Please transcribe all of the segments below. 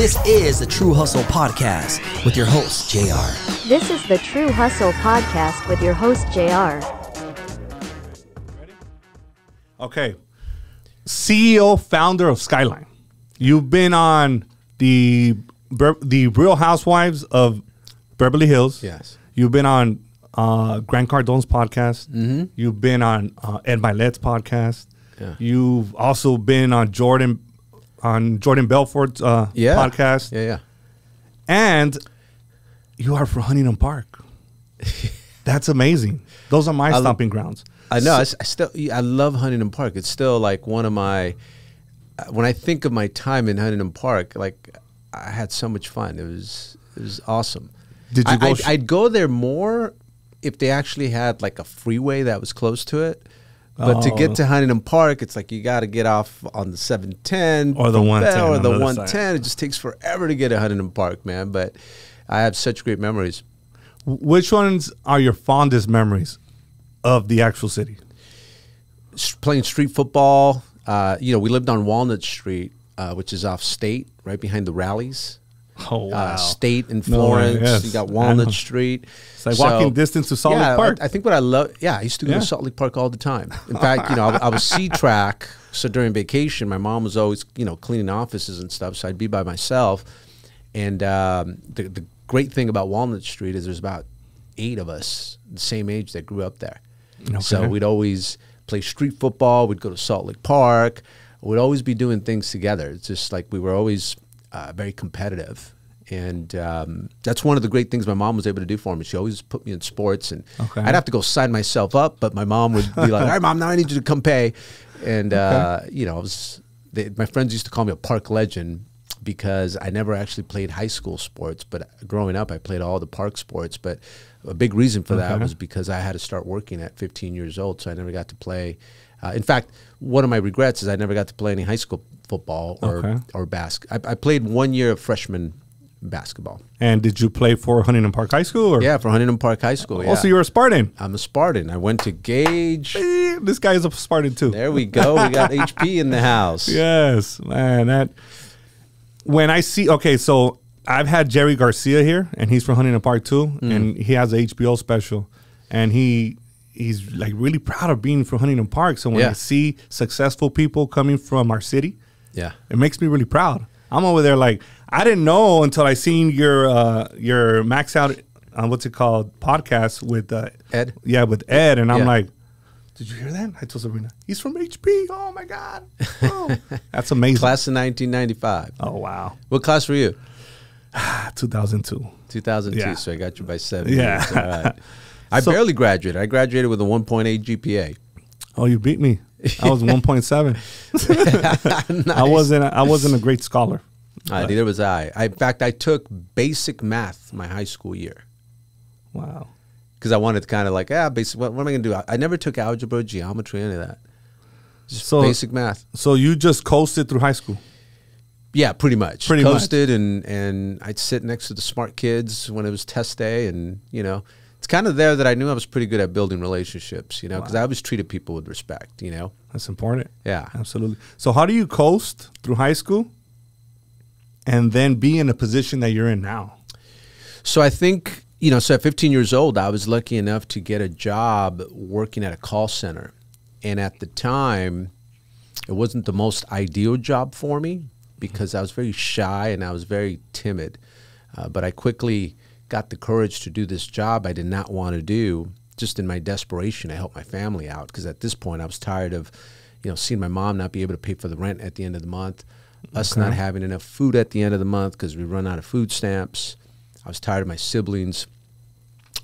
This is the True Hustle Podcast with your host, JR. This is the True Hustle Podcast with your host, JR. Okay. CEO, founder of Skyline. You've been on the the Real Housewives of Beverly Hills. Yes. You've been on uh, Grant Cardone's podcast. Mm-hmm. You've been on uh, Ed Mylett's podcast. Yeah. You've also been on Jordan on Jordan Belfort's uh, Yeah. podcast. Yeah, yeah. And you are from Huntington Park. That's amazing. Those are my stomping grounds. I know. I, s- I still, I love Huntington Park. It's still like one of my. uh, When I think of my time in Huntington Park, like I had so much fun. It was, it was awesome. Did you I, go I'd, sh- I'd go there more if they actually had like a freeway that was close to it. But to Oh. get to Huntington Park, it's like you got to get off on the 710 Or the 110 or on the the other 110. It just takes forever to get to Huntington Park, man. But I have such great memories. Which ones are your fondest memories of the actual city? playing street football. Uh, you know, we lived on Walnut Street, uh, which is off State, right behind the rallies. Oh Uh, State in No, Florence. yes. You got Walnut Street. It's like walking distance to Salt Lake Park. I, I think what I love. Yeah, I used to go Yeah. to Salt Lake Park all the time. In fact, you know, I, I was C track. So during vacation, my mom was always, you know, cleaning offices and stuff. So I'd be by myself. And um, the, the great thing about Walnut Street is there's about eight of us the same age that grew up there. So we'd always play street football. We'd go to Salt Lake Park. We'd always be doing things together. It's just like we were always uh, very competitive. And um, that's one of the great things my mom was able to do for me. She always put me in sports, and Okay. I'd have to go sign myself up, but my mom would be like, "All right, mom, now I need you to come pay." And uh, you know, I was they, my friends used to call me a park legend because I never actually played high school sports, but growing up, I played all the park sports. But a big reason for that Okay. was because I had to start working at 15 years old, so I never got to play. Uh, in fact, one of my regrets is I never got to play any high school football or Okay. or basket. I, I played one year of freshman basketball. And did you play for Huntington Park High School? Or? Yeah, for Huntington Park High School. Yeah. Also, you're a Spartan. I'm a Spartan. I went to Gage. Eh, This guy is a Spartan too. There we go. We got HP in the house. Yes, man. That when I see okay, so I've had Jerry Garcia here, and he's from Huntington Park too, Mm. and he has a HBO special, and he he's like really proud of being from Huntington Park. So when I see successful people coming from our city, Yeah. it makes me really proud. I'm over there like I didn't know until I seen your uh, your max out uh, what's it called podcast with uh, Ed? Yeah, with Ed, and I'm Yeah. like, did you hear that? I told Sabrina, he's from HP. Oh my god, oh, that's amazing. Class of 1995. Oh wow, What class were you? 2002. 2002. Yeah. So I got you by seven. Yeah. years. All right. I So- barely graduated. I graduated with a 1.8 GPA. Oh, you beat me. I was 1.7. I wasn't. I wasn't a great scholar. Uh, neither was I. I. In fact, I took basic math my high school year Wow. because I wanted to kind of like, ah, basic. What, what am I going to do? I, I never took algebra, geometry, any of that. Just So- basic math. So you just coasted through high school. Yeah, pretty much. Pretty much. Coasted and and I'd sit next to the smart kids when it was test day, and you know, kind of there that I knew I was pretty good at building relationships. You know, because I always treated people with respect. You know. That's important. Yeah. Absolutely. So how do you coast through high school, and then be in a position that you're in now? So I think you know. So at 15 years old, I was lucky enough to get a job working at a call center, and at the time, it wasn't the most ideal job for me because I was very shy and I was very timid. Uh, but I quickly got the courage to do this job I did not want to do. Just in my desperation to help my family out, because at this point I was tired of, you know, seeing my mom not be able to pay for the rent at the end of the month, us not having enough food at the end of the month because we run out of food stamps. I was tired of my siblings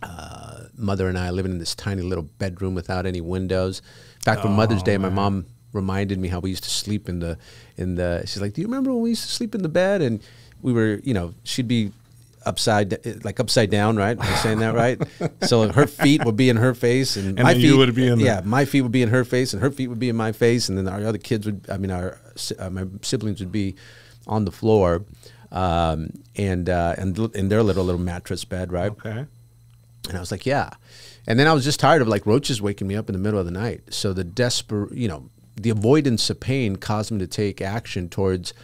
uh, mother and I living in this tiny little bedroom without any windows. In fact, on Mother's Day, my mom reminded me how we used to sleep in the in the. She's like, "Do you remember when we used to sleep in the bed?" And we were, you know, she'd be upside like upside down, right? Am I saying that right? so her feet would be in her face, and, And my then feet you would be in the- yeah, my feet would be in her face, and her feet would be in my face, and then our other kids would, I mean, our uh, my siblings would be on the floor, um, and uh, and in their little little mattress bed, right? Okay. And I was like, yeah. And then I was just tired of like roaches waking me up in the middle of the night. So the desperate, you know, the avoidance of pain caused me to take action towards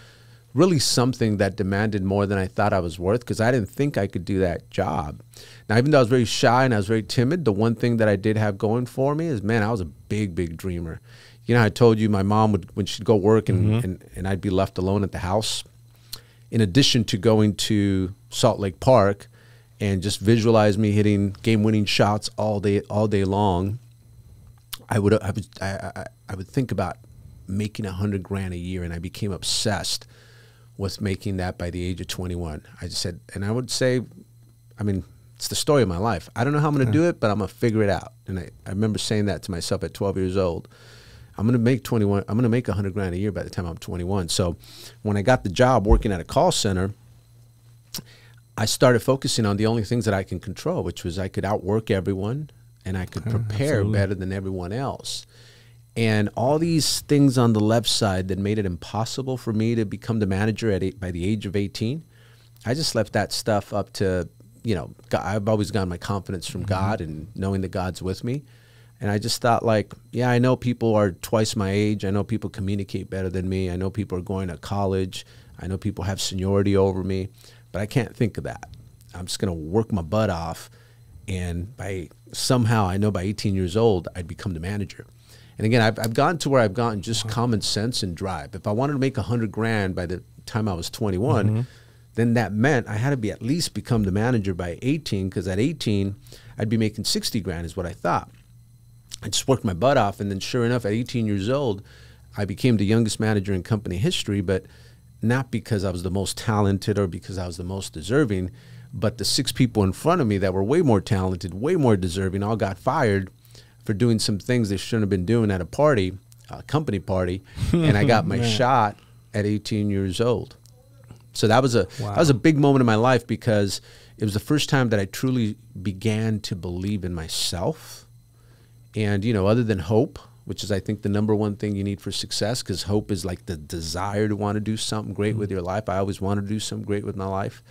really something that demanded more than I thought I was worth because I didn't think I could do that job. Now, even though I was very shy and I was very timid, the one thing that I did have going for me is, man, I was a big, big dreamer. You know, I told you my mom would when she'd go work and, mm-hmm. and, and I'd be left alone at the house. In addition to going to Salt Lake Park and just visualize me hitting game-winning shots all day, all day long, I would I would I, I, I would think about making a hundred grand a year, and I became obsessed with making that by the age of 21. I just said, and I would say, I mean, it's the story of my life. I don't know how I'm going to do it, but I'm going to figure it out. And I, I remember saying that to myself at 12 years old. I'm going to make 21. I'm going to make 100 grand a year by the time I'm 21. So when I got the job working at a call center, I started focusing on the only things that I can control, which was I could outwork everyone and I could prepare better than everyone else. And all these things on the left side that made it impossible for me to become the manager at eight, by the age of 18, I just left that stuff up to, you know, God, I've always gotten my confidence from mm-hmm. God and knowing that God's with me. And I just thought, like, yeah, I know people are twice my age. I know people communicate better than me. I know people are going to college. I know people have seniority over me, but I can't think of that. I'm just going to work my butt off. And by somehow, I know by 18 years old, I'd become the manager. And again, I've, I've gotten to where I've gotten just uh-huh. common sense and drive. If I wanted to make a hundred grand by the time I was 21, mm-hmm. then that meant I had to be at least become the manager by 18. Because at 18, I'd be making 60 grand, is what I thought. I just worked my butt off, and then sure enough, at 18 years old, I became the youngest manager in company history. But not because I was the most talented or because I was the most deserving, but the six people in front of me that were way more talented, way more deserving, all got fired for doing some things they shouldn't have been doing at a party, a company party, and I got my shot at 18 years old. So that was a that was a big moment in my life because it was the first time that I truly began to believe in myself. And you know, other than hope, which is I think the number one thing you need for success, because hope is like the desire to want to do something great with mm. your life. I always wanted to do something great with my life.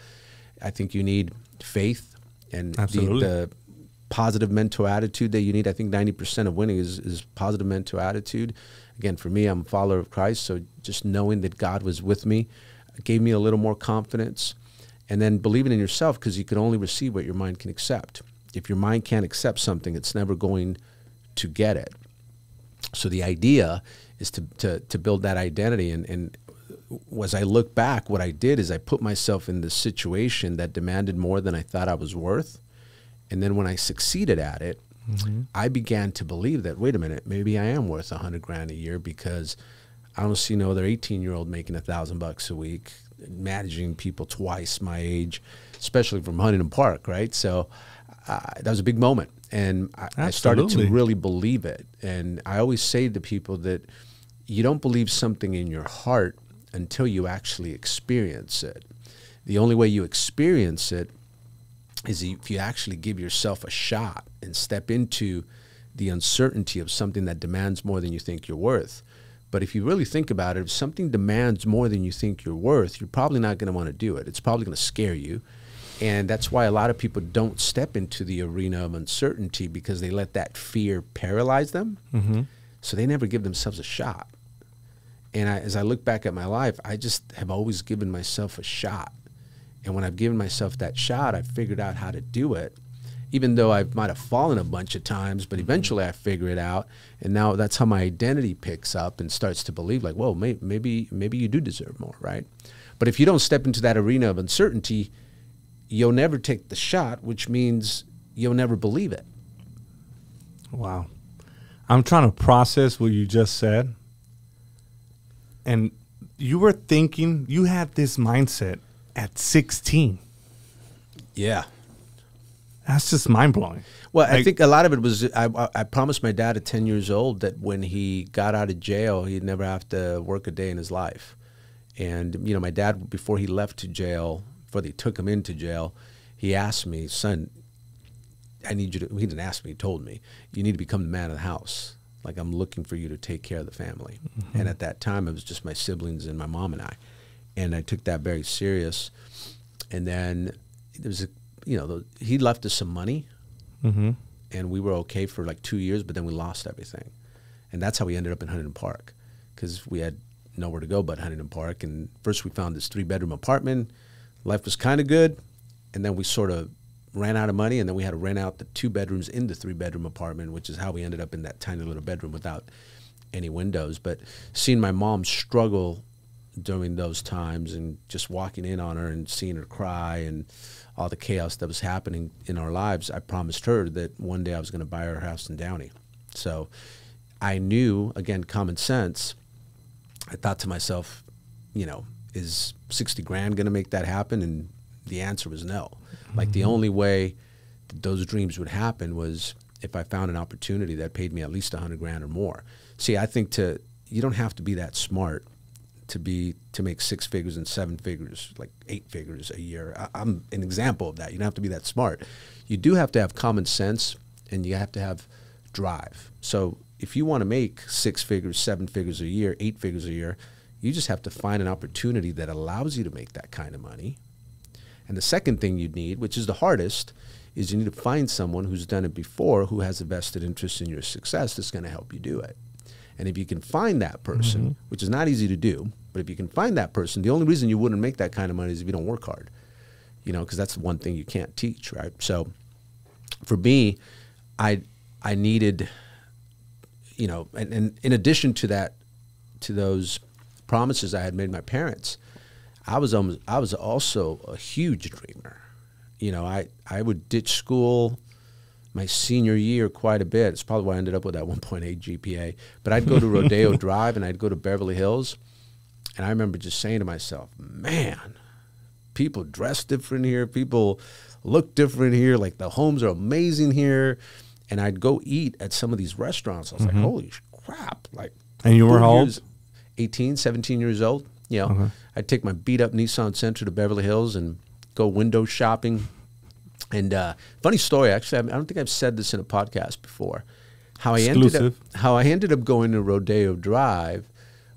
I think you need faith and the, the positive mental attitude that you need. I think 90% of winning is, is positive mental attitude. Again, for me, I'm a follower of Christ. So just knowing that God was with me gave me a little more confidence. And then believing in yourself because you can only receive what your mind can accept. If your mind can't accept something, it's never going to get it. So the idea is to, to, to build that identity. And, and as I look back, what I did is I put myself in this situation that demanded more than I thought I was worth. And then when I succeeded at it, I began to believe that, wait a minute, maybe I am worth a hundred grand a year because I don't see no other 18 year old making a thousand bucks a week, managing people twice my age, especially from Huntington Park, right? So uh, that was a big moment. And I, I started to really believe it. And I always say to people that you don't believe something in your heart until you actually experience it. The only way you experience it is if you actually give yourself a shot and step into the uncertainty of something that demands more than you think you're worth. But if you really think about it, if something demands more than you think you're worth, you're probably not going to want to do it. It's probably going to scare you. And that's why a lot of people don't step into the arena of uncertainty because they let that fear paralyze them. Mm-hmm. So they never give themselves a shot. And I, as I look back at my life, I just have always given myself a shot. And when I've given myself that shot, I've figured out how to do it. Even though I might have fallen a bunch of times, but mm-hmm. eventually I figure it out. And now that's how my identity picks up and starts to believe, like, whoa, may, maybe, maybe you do deserve more, right? But if you don't step into that arena of uncertainty, you'll never take the shot, which means you'll never believe it. Wow. I'm trying to process what you just said. And you were thinking, you had this mindset at 16. Yeah. That's just mind blowing. Well, I think a lot of it was I, I- I promised my dad at 10 years old that when he got out of jail, he'd never have to work a day in his life. And, you know, my dad, before he left to jail, before they took him into jail, he asked me, son, I need you to, he didn't ask me, he told me, you need to become the man of the house. Like, I'm looking for you to take care of the family. Mm-hmm. And at that time, it was just my siblings and my mom and I. And I took that very serious. And then there was a, you know, the, he left us some money Mm-hmm. and we were okay for like two years, but then we lost everything, and that's how we ended up in Huntington Park, because we had nowhere to go but Huntington Park. And first we found this three bedroom apartment. Life was kind of good, and then we sort of ran out of money, and then we had to rent out the two bedrooms in the three bedroom apartment, which is how we ended up in that tiny little bedroom without any windows. But seeing my mom struggle during those times and just walking in on her and seeing her cry and all the chaos that was happening in our lives, I promised her that one day I was going to buy her a house in Downey. So I knew, again, common sense. I thought to myself, you know, is 60 grand going to make that happen? And the answer was no. Like the mm-hmm. only way that those dreams would happen was if I found an opportunity that paid me at least 100 grand or more. See, I think to you don't have to be that smart to be to make six figures and seven figures, like eight figures a year. I, I'm an example of that. You don't have to be that smart. You do have to have common sense, and you have to have drive. So if you want to make six figures, seven figures a year, eight figures a year, you just have to find an opportunity that allows you to make that kind of money. And the second thing you need, which is the hardest, is you need to find someone who's done it before who has a vested interest in your success that's going to help you do it. And if you can find that person, mm-hmm. which is not easy to do, but if you can find that person, the only reason you wouldn't make that kind of money is if you don't work hard, you know, because that's the one thing you can't teach, right? So for me, I I needed, you know, and, and in addition to that, to those promises I had made my parents, I was almost I was also a huge dreamer. You know, I I would ditch school my senior year quite a bit. It's probably why I ended up with that 1.8 GPA. But I'd go to Rodeo Drive and I'd go to Beverly Hills, and I remember just saying to myself, "Man, people dress different here. People look different here. Like the homes are amazing here." And I'd go eat at some of these restaurants. I was like, "Holy crap!" Like, And you were how old? 18, 17 years old. You know, I'd take my beat up Nissan Sentra to Beverly Hills and go window shopping. And uh, funny story, actually, I don't think I've said this in a podcast before. How I ended up how I ended up going to Rodeo Drive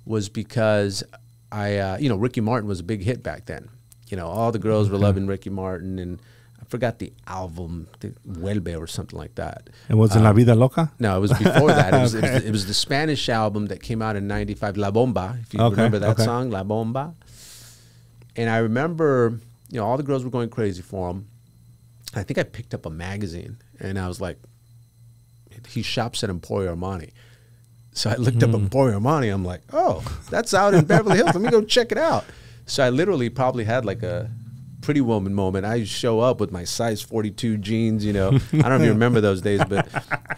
was because I, uh, you know, Ricky Martin was a big hit back then. You know, all the girls were loving Ricky Martin, and I forgot the album, the Vuelve or something like that. And was in La Vida Loca? No, it was before that. It was, it, was, it was the Spanish album that came out in '95, La Bomba. If you Okay, remember that okay. song, La Bomba. And I remember, you know, all the girls were going crazy for him. I think I picked up a magazine, and I was like, he shops at Emporio Armani. So I looked Hmm. up Emporio Armani. I'm like, oh, that's out in Beverly Hills. Let me go check it out. So I literally probably had like a pretty woman moment. I show up with my size 42 jeans. You know, I don't even remember those days, but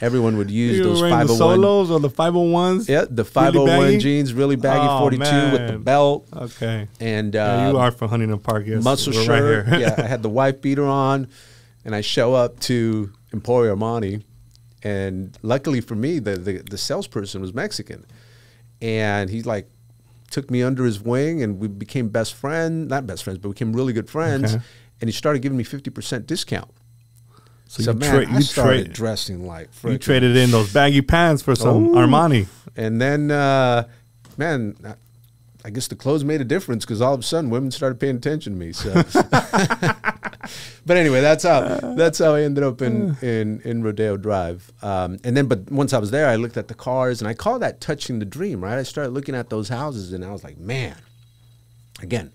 everyone would use You those were wearing the solos or the 501s? Yeah, the 501 baggy? jeans, really baggy Oh, 42 with the belt. Okay. And uh, yeah, you are from Huntington Park, yes. muscle We're shirt. Right here. yeah, I had the wife beater on, and I show up to Emporio Armani, and luckily for me, the, the the salesperson was Mexican, and he like took me under his wing, and we became best friends. Not best friends, but we became really good friends. Okay. And he started giving me fifty percent discount. So, So, you, man, tra- I you, started tra- dressing like you traded in those baggy pants for some Ooh. Armani. And then, uh, man, I- I guess the clothes made a difference because all of a sudden women started paying attention to me. So, but anyway, that's how that's how I ended up in in, in Rodeo Drive. Um, and then, but once I was there, I looked at the cars, and I call that touching the dream. Right? I started looking at those houses, and I was like, man, again,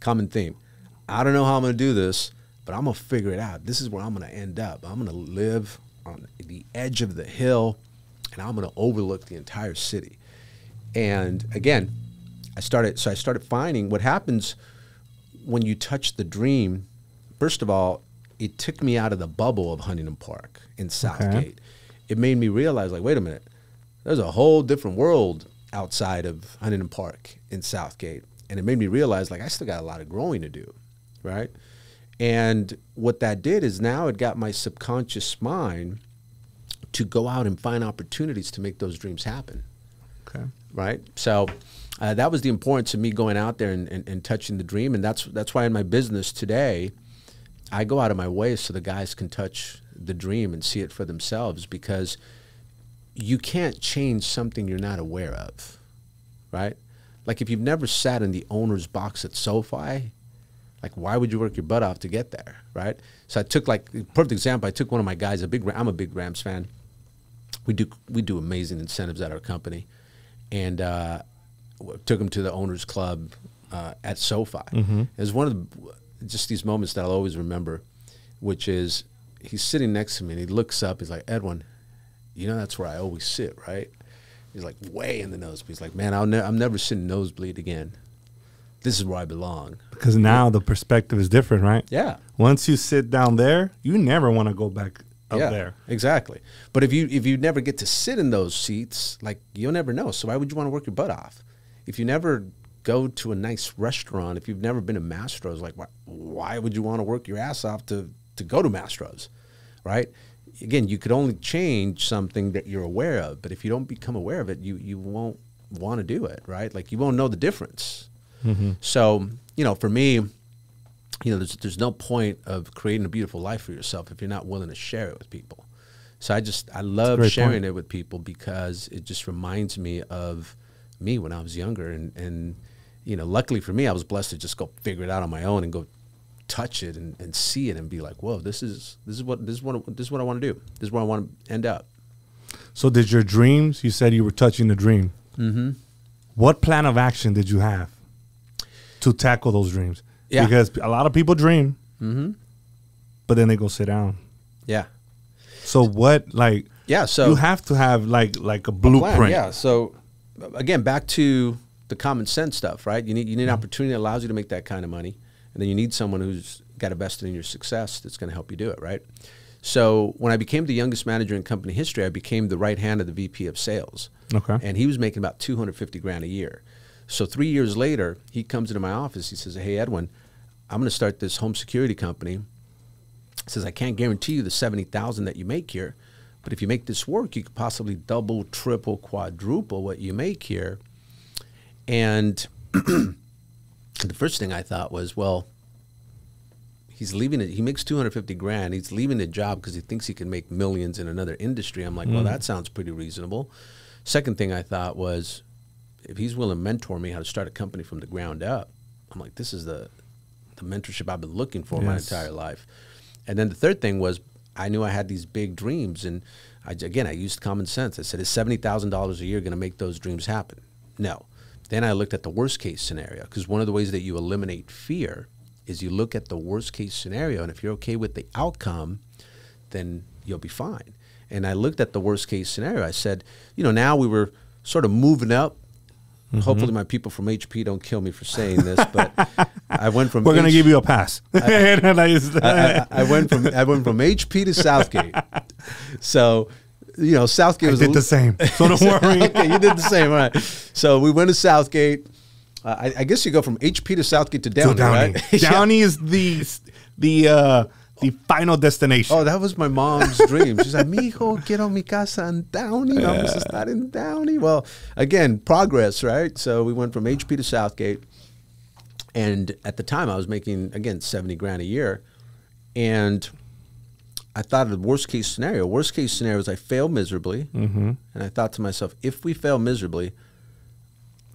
common theme. I don't know how I'm going to do this, but I'm going to figure it out. This is where I'm going to end up. I'm going to live on the edge of the hill, and I'm going to overlook the entire city. And again, I started. So I started finding what happens when you touch the dream. First of all, it took me out of the bubble of Huntington Park in South Gate. It made me realize, like, wait a minute, there's a whole different world outside of Huntington Park in South Gate. And it made me realize, like, I still got a lot of growing to do, right? And what that did is now it got my subconscious mind to go out and find opportunities to make those dreams happen Okay. right? So uh, that was the importance of me going out there and, and, and touching the dream, and that's that's why in my business today, I go out of my way so the guys can touch the dream and see it for themselves because you can't change something you're not aware of, right? Like if you've never sat in the owner's box at SoFi, like why would you work your butt off to get there, right? So I took like perfect example. I took one of my guys, a big I'm a big Rams fan we do we do amazing incentives at our company, and uh, took him to the owners club uh, at SoFi. It was one of the, just these moments that I'll always remember, which is he's sitting next to me and he looks up. He's like, Edwin, you know that's where I always sit, right? He's like way in the nosebleed. He's like, man, I'll ne- I'm never sitting nosebleed again. This is where I belong. Because now the perspective is different, right? Yeah. Once you sit down there, you never want to go back up yeah, there. Exactly. But if you if you never get to sit in those seats, like you'll never know. So why would you want to work your butt off? If you never go to a nice restaurant, if you've never been to Mastro's, like why, why would you want to work your ass off to to go to Mastro's, right? Again, you could only change something that you're aware of, but if you don't become aware of it, you you won't want to do it, right? Like you won't know the difference. So you know, for me, you know, there's there's no point of creating a beautiful life for yourself if you're not willing to share it with people. So I just I love sharing point. it with people because it just reminds me of me when I was younger and and you know, luckily for me, I was blessed to just go figure it out on my own and go touch it and, and see it and be like, whoa, this is this is what this is what this is what I want to do. This is where I want to end up. So did your dreams? You said you were touching the dream. Mm-hmm. What plan of action did you have to tackle those dreams? Yeah. Because a lot of people dream, Hmm. but then they go sit down. Yeah. So what, like, Yeah. So you have to have like like a plan, blueprint. yeah. So again, back to the common sense stuff, right? You need you need an mm-hmm. opportunity that allows you to make that kind of money, and then you need someone who's got a vested in your success that's going to help you do it, right? So when I became the youngest manager in company history, I became the right hand of the VP of sales. Okay. And he was making about 250 grand a year. So three years later, he comes into my office. He says, "Hey, Edwin, I'm going to start this home security company." He says, "I can't guarantee you the 70,000 that you make here, but if you make this work, you could possibly double, triple, quadruple what you make here." And the first thing I thought was, well, he's leaving it. He makes 250 grand. He's leaving the job because he thinks he can make millions in another industry. I'm like, well, hmm. that sounds pretty reasonable. Second thing I thought was, if he's willing to mentor me how to start a company from the ground up, I'm like, this is the the mentorship I've been looking for my entire life. And then the third thing was, I knew I had these big dreams, and I, again, I used common sense. I said, is seventy thousand dollars a year going to make those dreams happen? No. Then I looked at the worst case scenario because one of the ways that you eliminate fear is you look at the worst case scenario, and if you're okay with the outcome, then you'll be fine. And I looked at the worst case scenario. I said, you know, now we were sort of moving up. Mm-hmm. Hopefully, my people from HP don't kill me for saying this, but I went from We're gonna give you a pass. I, I, I went from I went from HP to South Gate. So, you know, South Gate I was did a- the same. So don't worry. okay, you did the same, all right? So we went to South Gate. Uh, I, I guess you go from HP to South Gate to Downey, So Downey. right? Yeah. Is the the uh, the final destination. Oh, that was my mom's dream. She's like, "Mijo, quiero mi casa en Downey. Vamos a estar en Downey." Well, again, progress, right? So we went from HP to South Gate, and at the time, I was making again seventy grand a year, and I thought of the worst case scenario. Worst case scenario is I fail miserably, mm-hmm. and I thought to myself, if we fail miserably,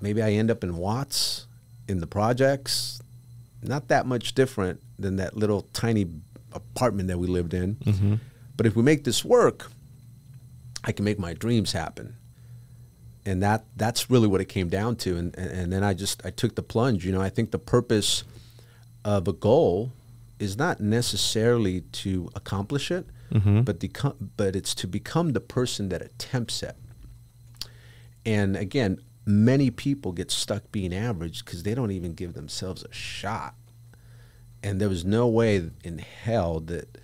maybe I end up in Watts in the projects. Not that much different than that little tiny apartment that we lived in. But if we make this work, I can make my dreams happen. And that that's really what it came down to. And, and, and then I just I took the plunge. You know, I think the purpose of a goal is not necessarily to accomplish it, mm-hmm. but the, but it's to become the person that attempts it. And again, many people get stuck being average because they don't even give themselves a shot. And there was no way in hell that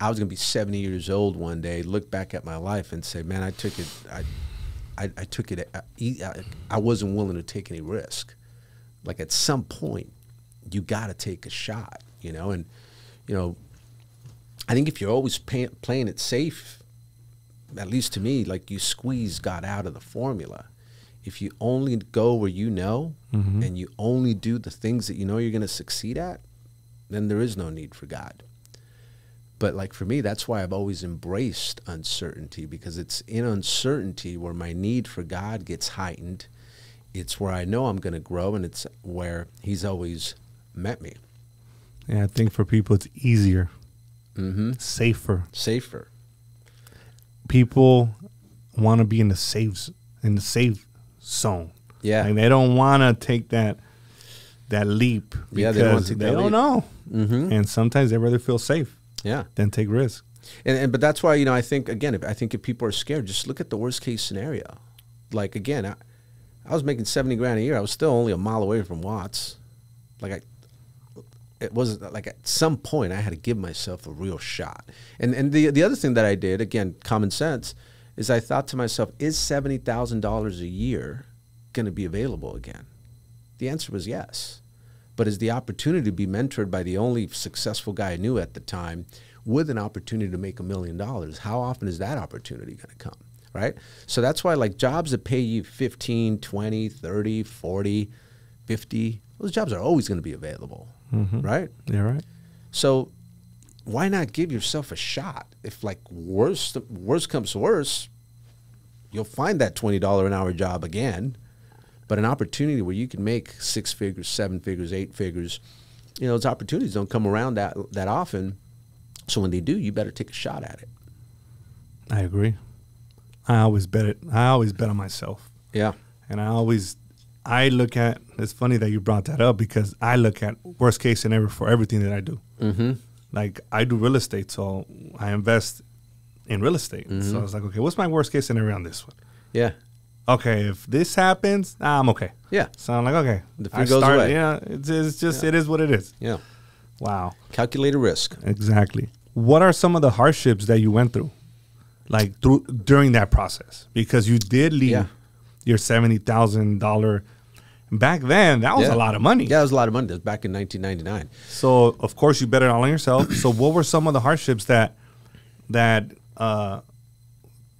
I was going to be 70 years old one day, look back at my life and say, man, I took it, I, I, I took it, I, uh, I- uh, I wasn't willing to take any risk. Like at some point, you got to take a shot, you know? And, you know, I think if you're always pay, playing it safe, at least to me, like you squeeze God out of the formula. If you only go where you know mm-hmm. and you only do the things that you know you're going to succeed at, then there is no need for God. But like for me, that's why I've always embraced uncertainty because it's in uncertainty where my need for God gets heightened. It's where I know I'm going to grow and it's where He's always met me. Yeah, I think for people it's easier, Mm-hmm. safer. Safer. People want to be in the safe in the safe zone. Yeah. and they don't want to take that that leap because Yeah, they don't they don't know, Mhm. and sometimes they rather feel safe Yeah. than take risk. And, and but that's why you know I think again if, I think if people are scared, just look at the worst case scenario. Like again, I, I was making seventy grand a year. I was still only a mile away from Watts. Like I, it wasn't like at some point I had to give myself a real shot. And and the the other thing that I did again, common sense, is I thought to myself, is seventy thousand dollars a year going to be available again? The answer was yes. But is the opportunity to be mentored by the only successful guy I knew at the time with an opportunity to make a million dollars, how often is that opportunity going to come? Right? So that's why like jobs that pay you 15, 20, 30, 40, 50, those jobs are always going to be available. Mm-hmm. Right? Yeah, right. So why not give yourself a shot? If like worst worst comes to worst, you'll find that twenty dollar an hour job again. But an opportunity where you can make six figures, seven figures, eight figures, you know, those opportunities don't come around that that often. So when they do, you better take a shot at it. I agree. I always bet it. I always bet on myself, Yeah. and I always. I look at. It's funny that you brought that up because I look at worst case scenario for everything that I do. Mm-hmm. like I do real estate, so I invest in real estate. Mm-hmm. So I was like, okay, what's my worst case scenario on this one? Yeah. Okay, if this happens, nah, I'm okay. Yeah. So I'm like, okay, The fear I goes away. Yeah, it's, it's just it is what it is. Yeah. Wow, Calculated risk. exactly. What are some of the hardships that you went through, like through during that process? Because you did leave Yeah. Your seventy thousand dollar. Back then, that was Yeah. a lot of money. Yeah, it was a lot of money. That was back in 1999. So of course you bet it all on yourself. so what were some of the hardships that that uh,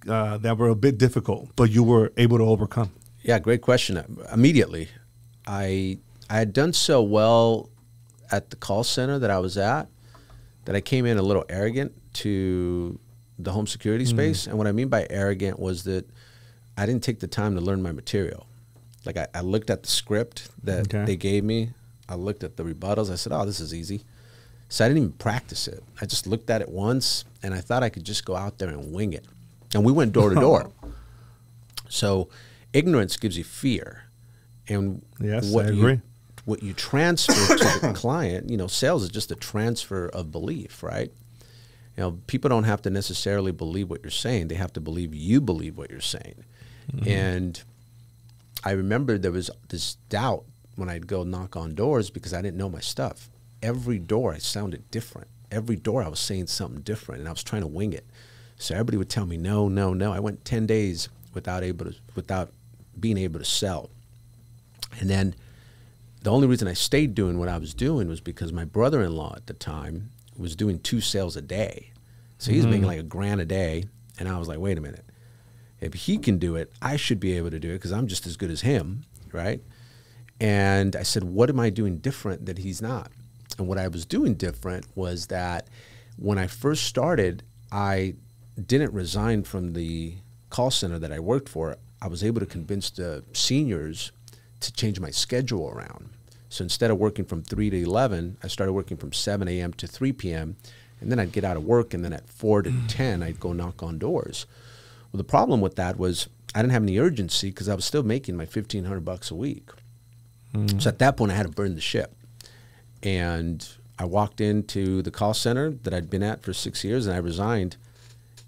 uh, that were a bit difficult, but you were able to overcome? Yeah, great question. Immediately, I I had done so well at the call center that I was at that I came in a little arrogant to the home security space. And what I mean by arrogant was that I didn't take the time to learn my material. Like I, I looked at the script that Okay. they gave me. I looked at the rebuttals. I said, "Oh, this is easy." So I didn't even practice it. I just looked at it once, and I thought I could just go out there and wing it. And we went door to door. So ignorance gives you fear. And Yes, what I you, agree. what you transfer to the client, you know, sales is just a transfer of belief, right? You know, people don't have to necessarily believe what you're saying. They have to believe you believe what you're saying. Mm-hmm. And I remember there was this doubt when I'd go knock on doors because I didn't know my stuff. Every door I sounded different. Every door I was saying something different and I was trying to wing it. So everybody would tell me no, no, no. I went 10 days without able to without being able to sell. And then the only reason I stayed doing what I was doing was because my brother-in-law at the time was doing two sales a day. So he's mm-hmm. making like a grand a day and I was like, "Wait a minute. If he can do it, I should be able to do it because I'm just as good as him, right? And I said, what am I doing different that he's not? And what I was doing different was that when I first started, I didn't resign from the call center that I worked for. I was able to convince the seniors to change my schedule around. So instead of working from 3 to 11, I started working from 7 a.m. to 3 p.m. And then I'd get out of work, and then at 4 to 10, I'd go knock on doors. Well, the problem with that was I didn't have any urgency because I was still making my 1500 bucks a week. So at that point, I had to burn the ship. And I walked into the call center that I'd been at for six years and I resigned.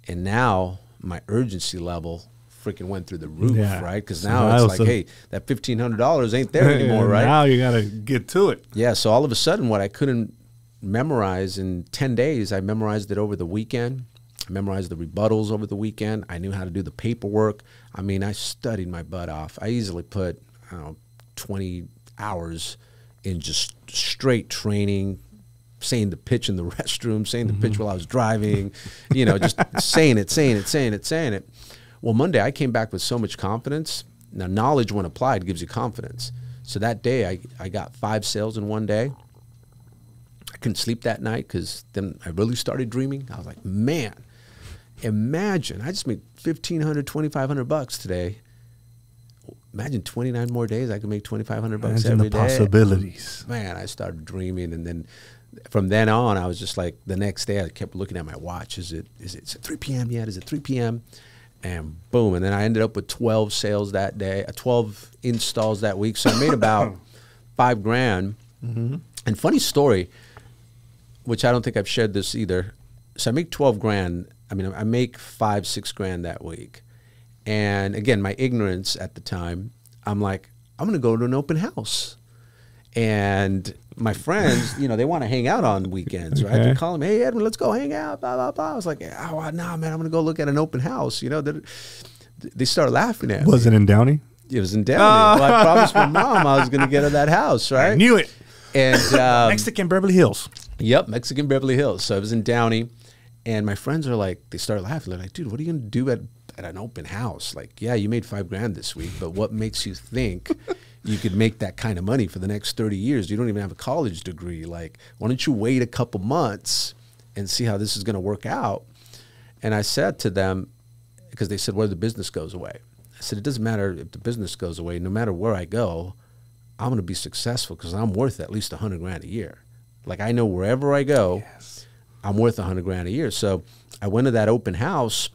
And now my urgency level freaking went through the roof, Yeah. right? Because now that it's like, hey, that $1,500 ain't there anymore, right? Now you gotta get to it. Yeah, so all of a sudden, what I couldn't memorize in 10 days, I memorized it over the weekend. I memorized the rebuttals over the weekend. I knew how to do the paperwork. I mean, I studied my butt off. I easily put, I don't know, 20 hours in just straight training, saying the pitch in the restroom, saying the pitch mm-hmm. while I was driving, you know, just saying it, saying it, saying it, saying it. Well, Monday I came back with so much confidence. Now, knowledge when applied gives you confidence. So that day I, I got five sales in one day. I couldn't sleep that night because then I really started dreaming. I was like, man, imagine I just made 1500 2500 bucks today. Imagine 29 more days I could make 2500 bucks Imagine every the day. possibilities. Man, I started dreaming and then from then on I was just like the next day I kept looking at my watch. Is it is it, is it 3 p.m. yet? Is it 3 p.m.? and boom, and then I ended up with 12 sales that day, uh, 12 installs that week. So I made about five grand. And funny story, which I don't think I've shared this either. So I make 12 grand. I mean, I make five, six grand that week. And again, my ignorance at the time, I'm like, I'm going to go to an open house. And my friends, you know, they want to hang out on weekends, right? They call Okay. me, hey, Edwin, let's go hang out, blah, blah, blah. I was like, oh, no, man, I'm going to go look at an open house. You know, they they started laughing at me. Was it in Downey? It was in Downey. well, I promised my mom I was going to get her that house, right? I knew it. And um, Mexican Beverly Hills. Yep, Mexican Beverly Hills. So I was in Downey, and my friends are like, they start laughing. They're like, dude, what are you gonna do at, at an open house? Like, yeah, you made five grand this week, but what makes you think you could make that kind of money for the next 30 years? You don't even have a college degree. Like, why don't you wait a couple months and see how this is gonna work out? And I said to them, because they said, what if the business goes away? I said, it doesn't matter if the business goes away, no matter where I go, I'm going to be successful because I'm worth at least a hundred grand a year. Like I know wherever I go, I'm worth a hundred grand a year. So I went to that open house.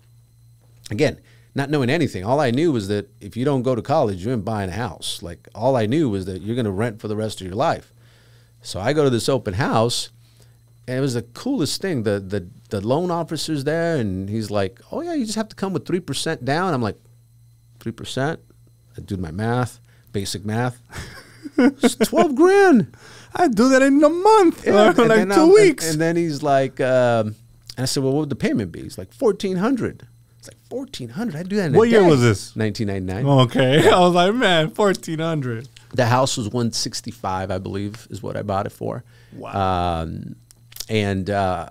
Again, not knowing anything. All I knew was that if you don't go to college, you ain't buying a house. Like all I knew was that you're going to rent for the rest of your life. So I go to this open house, and it was the coolest thing. The the the loan officer's there, and he's like, "Oh yeah, you just have to come with three percent down." I'm like, three percent. I do my math, basic math. It's twelve grand. I do that in a month, Yeah, or like 2 I'm- weeks. And, and then he's like, um, and I said, well, what would the payment be? He's like, fourteen hundred. It's like fourteen hundred. I do that. In a What year day." was this? Oh. 1999. okay, I was like, man, fourteen hundred. The house was 165, I believe, is what I bought it for. Wow. Um, and uh,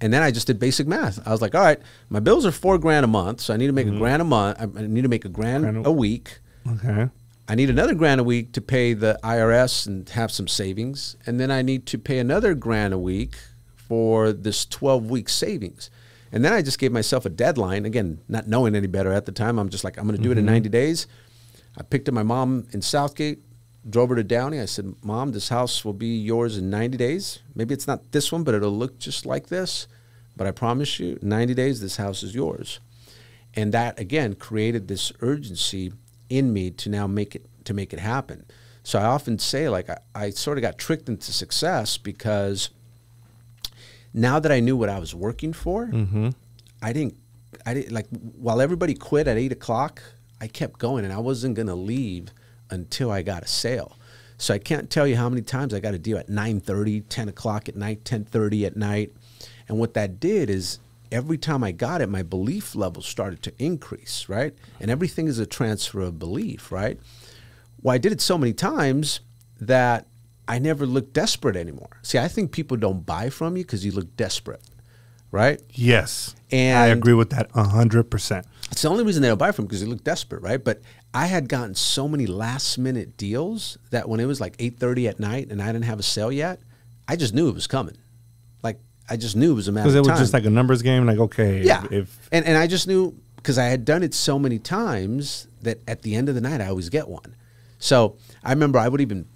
and then I just did basic math. I was like, all right, my bills are four grand a month, so I need to make a grand a month. I need to make a grand, Mm-hmm. Grand a- a week. Okay. I need another grand a week to pay the IRS and have some savings. And then I need to pay another grand a week for this 12 week savings. And then I just gave myself a deadline. Again, not knowing any better at the time, I'm just like, I'm going to do it in mm-hmm. 90 days. I picked up my mom in South Gate, drove her to Downey. I said, Mom, this house will be yours in 90 days. Maybe it's not this one, but it'll look just like this. But I promise you, 90 days, this house is yours and that again created this urgency in me to now make it to make it happen. So i often say like i, I sort of got tricked into success because now that i knew what i was working for mm-hmm. i didn't i didn't like while everybody quit at 8 o'clock i kept going and i wasn't going to leave until i got a sale. So i can't tell you how many times i got a deal at 9.30 10 o'clock at night 10.30 at night. And what that did is every time I got it, my belief level started to increase, right? And everything is a transfer of belief, right? Well, I did it so many times that I never looked desperate anymore. See, I think people don't buy from you because you look desperate, right? Yes, And I agree with that hundred percent. It's the only reason they don't buy from because they look desperate, right? But I had gotten so many last minute deals that when it was like eight thirty at night and I didn't have a sale yet, I just knew it was coming. I just knew it was a matter Because it time. was just like a numbers game. Like, okay, yeah. if and and I just knew because I had done it so many times that at the end of the night I always get one. So I remember I would even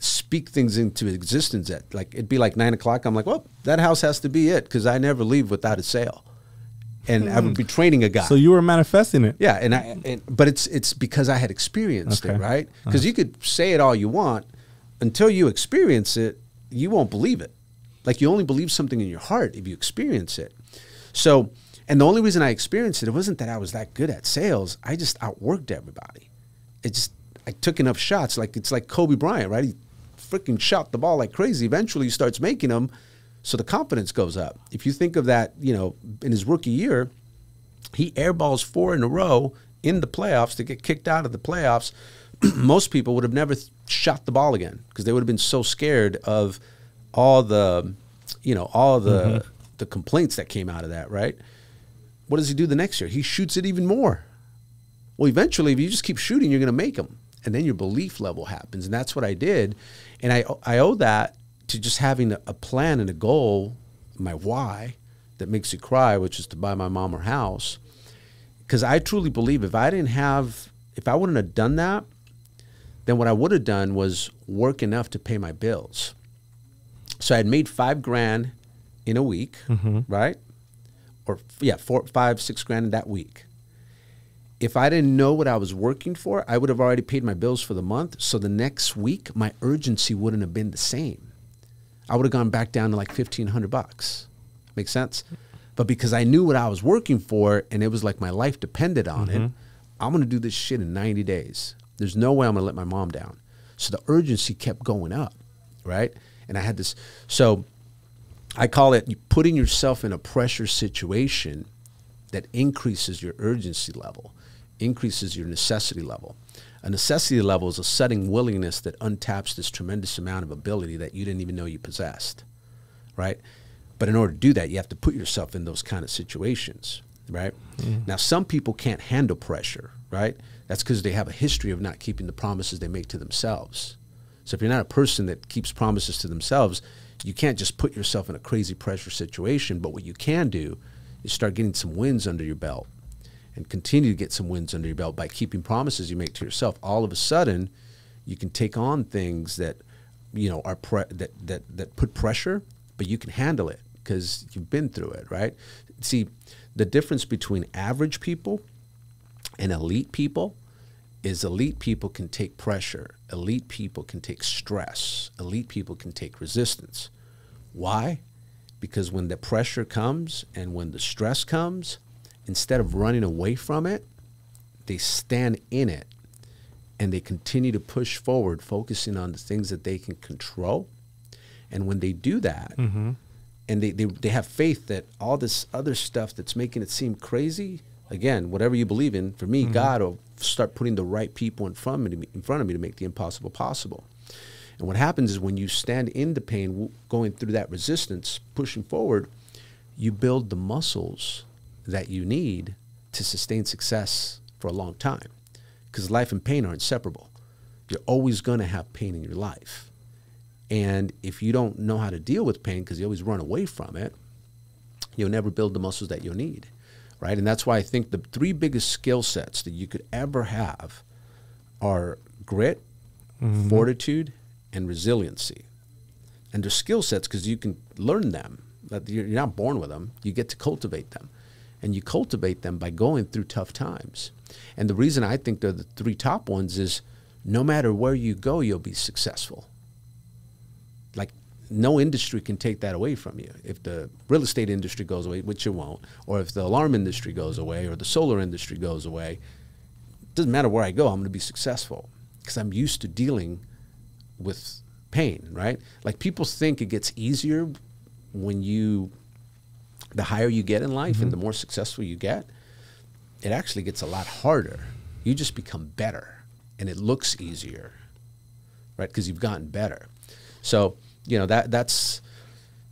speak things into existence at like it'd be like nine o'clock. I'm like, well, that house has to be it because I never leave without a sale, and I would be hmm. training a guy. so, you were manifesting it. Yeah, and I, and, but it's it's because I had experienced Okay. it, right? Uh-huh. Because you could say it all you want, until you experience it, you won't believe it. Like you only believe something in your heart if you experience it. So, and the only reason I experienced it, it wasn't that I was that good at sales. I just outworked everybody. It just I took enough shots. Like it's like Kobe Bryant, right? He freaking shot the ball like crazy. Eventually, he starts making them, so the confidence goes up. If you think of that, you know, in his rookie year, he airballs four in a row in the playoffs to get kicked out of the playoffs. Most people would have never shot the ball again because they would have been so scared of all the, you know, all the mm-hmm. the complaints that came out of that. Right? What does he do the next year? He shoots it even more. Well, eventually, if you just keep shooting, you're going to make them, and then your belief level happens, and that's what I did, and I I owe that to just having a, a plan and a goal, my why, that makes you cry, which is to buy my mom her house, because I truly believe if I didn't have, if I wouldn't have done that, then what I would have done was work enough to pay my bills. So I had made five grand in a week, mm-hmm. right? Or yeah, four, five, six grand in that week. if I didn't know what I was working for, I would have already paid my bills for the month. So the next week, my urgency wouldn't have been the same. I would have gone back down to like fifteen hundred bucks. Make sense? But because I knew what I was working for, and it was like my life depended on it, mm-hmm. I'm gonna do this shit in ninety days. There's no way I'm gonna let my mom down. So the urgency kept going up, right? And I had this. So I call it putting yourself in a pressure situation that increases your urgency level, increases your necessity level. A necessity level is a sudden willingness that untaps this tremendous amount of ability that you didn't even know you possessed, right? But in order to do that, you have to put yourself in those kind of situations, right? Mm-hmm. Now, some people can't handle pressure, right? That's because they have a history of not keeping the promises they make to themselves. So if you're not a person that keeps promises to themselves, you can't just put yourself in a crazy pressure situation. But what you can do is start getting some wins under your belt and continue to get some wins under your belt by keeping promises you make to yourself. All of a sudden, you can take on things that you know are that that that put pressure, but you can handle it because you've been through it, right? See, the difference between average people and elite people is elite people can take pressure, elite people can take stress, elite people can take resistance. Why? Because when the pressure comes and when the stress comes, instead of running away from it, they stand in it and they continue to push forward, focusing on the things that they can control. And when they do that, mm-hmm. and they, they, they have faith that all this other stuff that's making it seem crazy, again, whatever you believe in, for me, mm-hmm. God will start putting the right people in front of me, in front of me to make the impossible possible. And what happens is when you stand in the pain, going through that resistance, pushing forward, you build the muscles that you need to sustain success for a long time. Because life and pain are inseparable. You're always going to have pain in your life. And if you don't know how to deal with pain because you always run away from it, you'll never build the muscles that you'll need. Right? And that's why I think the three biggest skill sets that you could ever have are grit, mm-hmm. fortitude, and resiliency. And they're skill sets because you can learn them. You're not born with them. You get to cultivate them. And you cultivate them by going through tough times. And the reason I think they're the three top ones is no matter where you go, you'll be successful. No industry can take that away from you. If the real estate industry goes away, which it won't, or if the alarm industry goes away, or the solar industry goes away, it doesn't matter where I go, I'm going to be successful because I'm used to dealing with pain, right? Like people think it gets easier when you, the higher you get in life and mm-hmm. the more successful you get, it actually gets a lot harder. You just become better and it looks easier, right? Because you've gotten better. So, you know, that that's,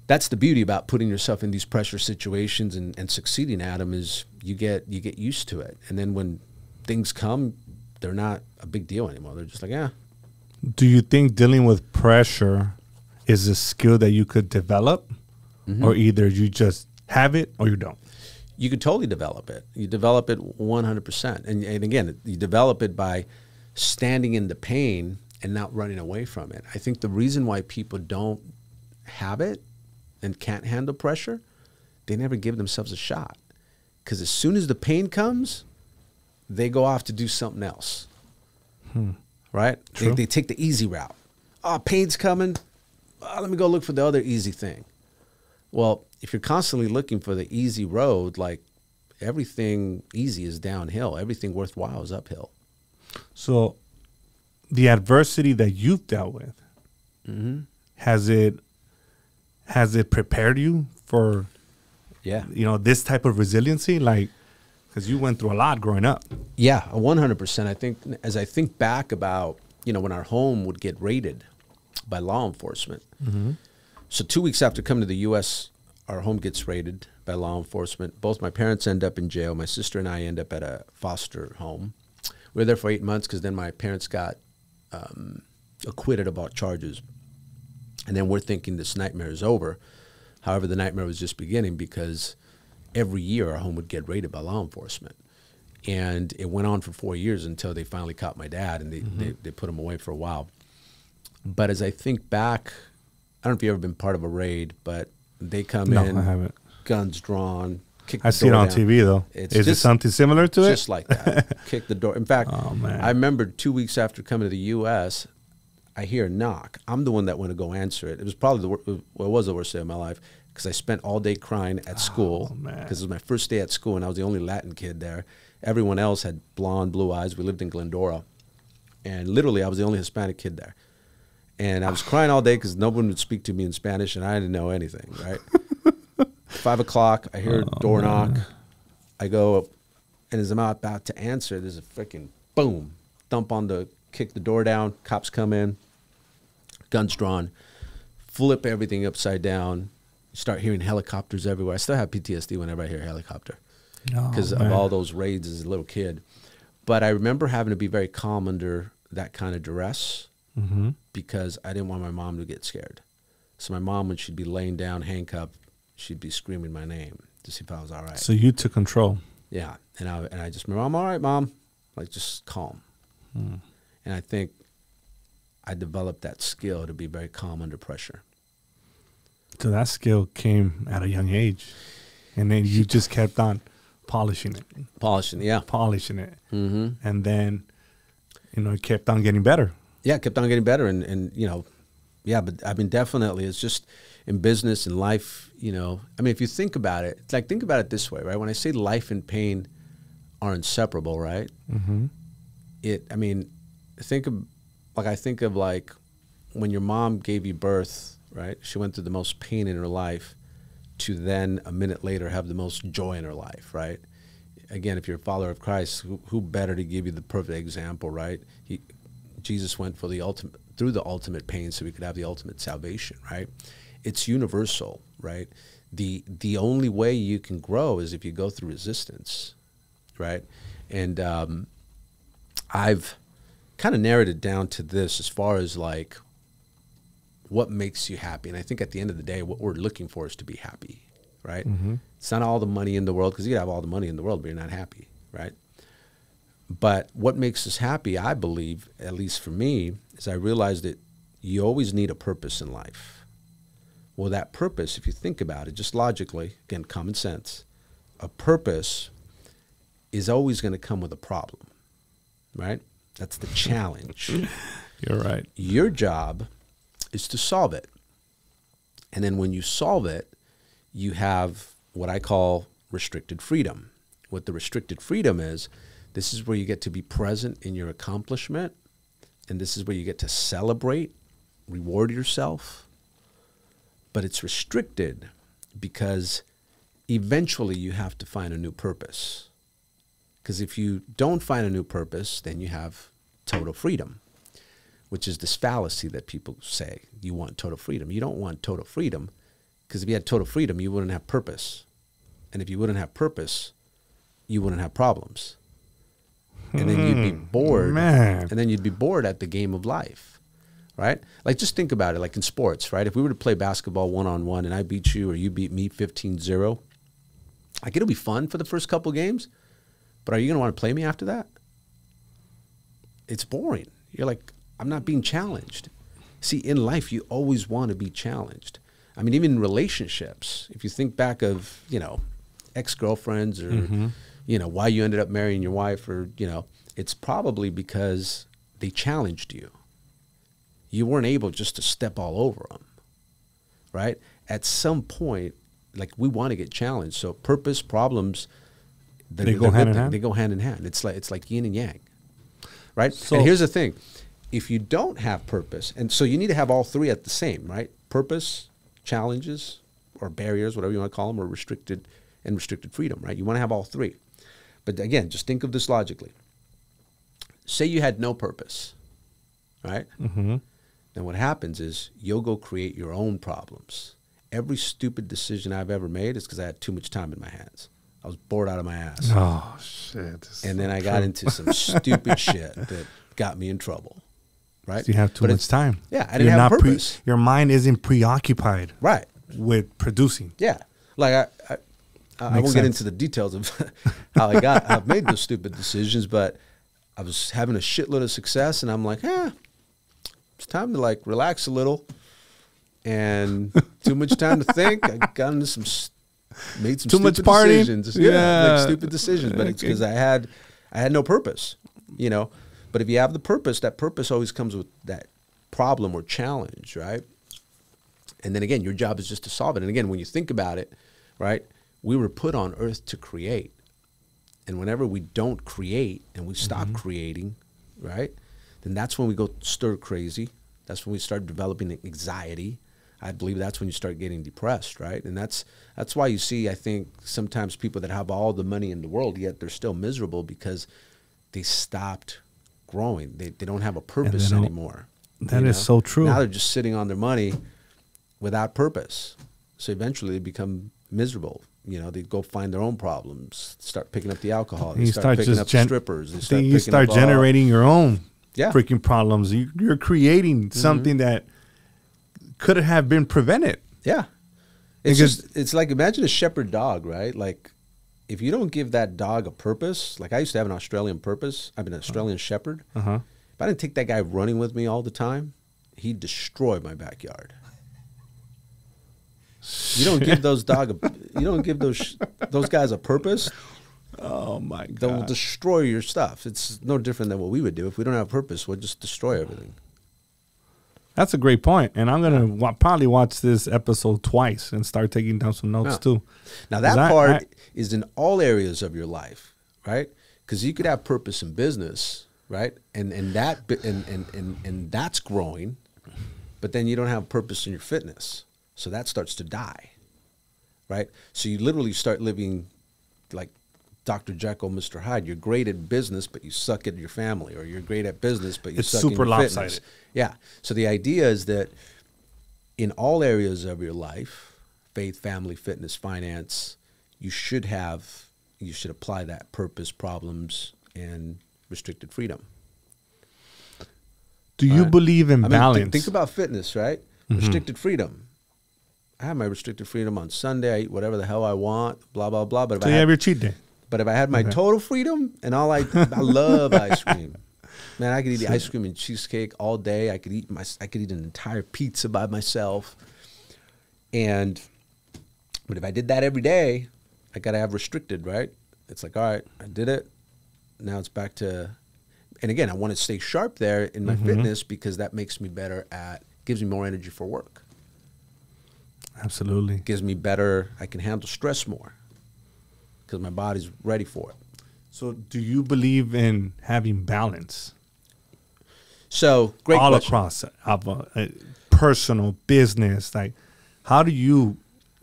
that's the beauty about putting yourself in these pressure situations and, and succeeding at them is you get you get used to it. And then when things come they're not a big deal anymore. They're just like yeah. Do you think dealing with pressure is a skill that you could develop, mm-hmm. or either you just have it or you don't? you could totally develop it. You develop it 100% and, and again you develop it by standing in the pain and not running away from it. I think the reason why people don't have it and can't handle pressure they never give themselves a shot. Because as soon as the pain comes they go off to do something else. Hmm. Right? They, they take the easy route. Oh pain's coming. Oh, let me go look for the other easy thing. Well, if you're constantly looking for the easy road, like everything easy is downhill, everything worthwhile is uphill. So, the adversity that you've dealt with mm-hmm. has it has it prepared you for Yeah. you know this type of resiliency? Like, because you went through a lot growing up. Yeah, 100%. I think as I think back about, you know, when our home would get raided by law enforcement. Mm-hmm. So 2 weeks after coming to the US, our home gets raided by law enforcement. Both my parents end up in jail. My sister and I end up at a foster home. We were there for 8 months cuz then my parents got um, acquitted about charges. And then we're thinking this nightmare is over. However, the nightmare was just beginning because every year our home would get raided by law enforcement. And it went on for four years until they finally caught my dad and they, they, they put him away for a while. But as I think back, I don't know if you've ever been part of a raid, but they come No, in, guns drawn, kick I the see it on down. TV though. It's Is it something similar to it? just like that. Kick the door. In fact, Oh. I remember two weeks after coming to the U.S., I hear a knock. I'm the one that went to go answer it. It was probably the wor- well, it was the worst day of my life because I spent all day crying at oh, school Oh, man. because it was my first day at school and I was the only Latin kid there. Everyone else had blonde, blue eyes. We lived in Glendora, and literally I was the only Hispanic kid there. And I was crying all day because no one would speak to me in Spanish, and I didn't know anything. Right. Five o'clock, I hear Oh, a door knock. I go, up and as I'm about to answer, there's a freaking boom, thump on the, kick the door down. Cops come in, guns drawn, flip everything upside down. You start hearing helicopters everywhere. I still have PTSD whenever I hear a helicopter Oh, because of all those raids as a little kid. But I remember having to be very calm under that kind of duress Mm-hmm. because I didn't want my mom to get scared. So my mom, when she'd be laying down handcuffed, she'd be screaming my name to see if I was all right. So you took control. Yeah, and I and I just remember, I'm all right, mom. Like just calm. Hmm. And I think I developed that skill to be very calm under pressure. So that skill came at a young age, and then you just kept on polishing it, Polishing, yeah, polishing it, mm-hmm. and then you know it kept on getting better. yeah, kept on getting better, and and you know, yeah, but I mean, definitely, it's just in business and life. You know, I mean, if you think about it, like think about it this way, right? When I say life and pain are inseparable, right? Mm-hmm. it i mean think of like i think of like when your mom gave you birth right she went through the most pain in her life to then a minute later have the most joy in her life right again if you're a follower of christ who, who better to give you the perfect example right he jesus went for the ultimate through the ultimate pain so we could have the ultimate salvation right it's universal right the the only way you can grow is if you go through resistance right and um, I've kind of narrowed it down to this as far as like what makes you happy. And I think at the end of the day, what we're looking for is to be happy, right? It's not all the money in the world because you have all the money in the world, but you're not happy, right? But what makes us happy, I believe, at least for me, is I realized that you always need a purpose in life. Well, that purpose, if you think about it, just logically, again, common sense, a purpose is always going to come with a problem, right? That's the challenge. You're right. Your job is to solve it. And then when you solve it, you have what I call restricted freedom. What the restricted freedom is, this is where you get to be present in your accomplishment, and this is where you get to celebrate, reward yourself. But it's restricted because eventually you have to find a new purpose. Because if you don't find a new purpose, then you have total freedom, which is this fallacy that people say you want total freedom. You don't want total freedom because if you had total freedom, you wouldn't have purpose. And if you wouldn't have purpose, you wouldn't have problems. And then you'd be hmm. bored. man. And then you'd be bored at the game of life, right? Like just think about it, like in sports, right? If we were to play basketball one on one and I beat you or you beat me 15 0, like it'll be fun for the first couple games, but are you going to want to play me after that? It's boring. You're like, I'm not being challenged. See, in life, you always want to be challenged. I mean, even in relationships, if you think back of, you know, ex girlfriends or, mm-hmm. You know, why you ended up marrying your wife or, you know, it's probably because they challenged you. You weren't able just to step all over them, right? At some point, like we want to get challenged. So purpose, problems, they're- They go hand in hand? They go hand in hand. It's like it's like yin and yang, right? So- and here's the thing: if you don't have purpose, and so you need to have all three at the same, right? Purpose, challenges, or barriers, whatever you want to call them, or restricted and restricted freedom, right? You want to have all three. But again, just think of this logically. Say you had no purpose, right? Mm-hmm. Then what happens is you'll go create your own problems. Every stupid decision I've ever made is because I had too much time in my hands. I was bored out of my ass. Oh shit! This and then I got into some stupid shit that got me in trouble. Right? You have too But much time. Yeah, I didn't You're have not purpose. your mind isn't preoccupied right. with producing. Yeah. Like I, I, I won't get into the details of how I got, I've made those stupid decisions, but I was having a shitload of success, and I'm like, eh, it's time to like relax a little, and too much time to think. I got into some made some Too much stupid partying? decisions. Yeah, Yeah. like stupid decisions, but it's because I had I had no purpose, you know. But if you have the purpose, that purpose always comes with that problem or challenge, right? And then again, your job is just to solve it. And again, when you think about it, right, we were put on earth to create. And whenever we don't create and we stop Mm-hmm. creating, right, then that's when we go stir crazy. That's when we start developing anxiety. I believe that's when you start getting depressed, right? And that's that's why you see, I think, sometimes people that have all the money in the world, yet they're still miserable because they stopped growing. They, they don't have a purpose anymore. That is is so true. Now they're just sitting on their money without purpose. So eventually they become miserable. You know, they go find their own problems, start picking up the alcohol, they you start, start picking just up strippers, they start you start up all- generating your own Yeah. freaking problems. You, you're creating Mm-hmm. something that could have been prevented. Yeah. It's Because- just it's like imagine a shepherd dog, right? Like if you don't give that dog a purpose, like I used to have an Australian purpose, I've been an Australian shepherd. Uh-huh. If I didn't take that guy running with me all the time, he'd destroy my backyard. You don't give those dog a, you don't give those sh- those guys a purpose, Oh my god! they'll destroy your stuff. It's no different than what we would do if we don't have a purpose. We'll just destroy everything. That's a great point, and I'm gonna probably watch this episode twice and start taking down some notes Yeah. too. Now that part I- is in all areas of your life, right? Because you could have purpose in business, right? And and that and, and and and that's growing, but then you don't have purpose in your fitness, so that starts to die, right? So you literally start living like Dr. Jekyll, Mr. Hyde. You're great at business, but you suck at your family, or you're great at business, but you It's suck super in your fitness. lopsided. Yeah. So the idea is that in all areas of your life, faith, family, fitness, finance, you should have, you should apply that purpose, problems, and restricted freedom. Do you Right. believe in I balance? Mm-hmm. think about fitness, right? Restricted freedom. I have my restricted freedom on Sunday. I eat whatever the hell I want, blah blah blah. But if so I you had, have your cheat day. but if I had my total freedom and all I, I love ice cream. Man, I could eat ice cream and cheesecake all day. I could eat my, I could eat an entire pizza by myself. And, but if I did that every day, I gotta have restricted, right? It's like, all right, I did it. Now it's back to, and again, I want to stay sharp there in my mm-hmm. fitness because that makes me better at, gives me more energy for work. Absolutely. Gives me better, I can handle stress more because my body's ready for it. So, do you believe in having balance So great all question. across of, uh, uh, personal business? Like, how do you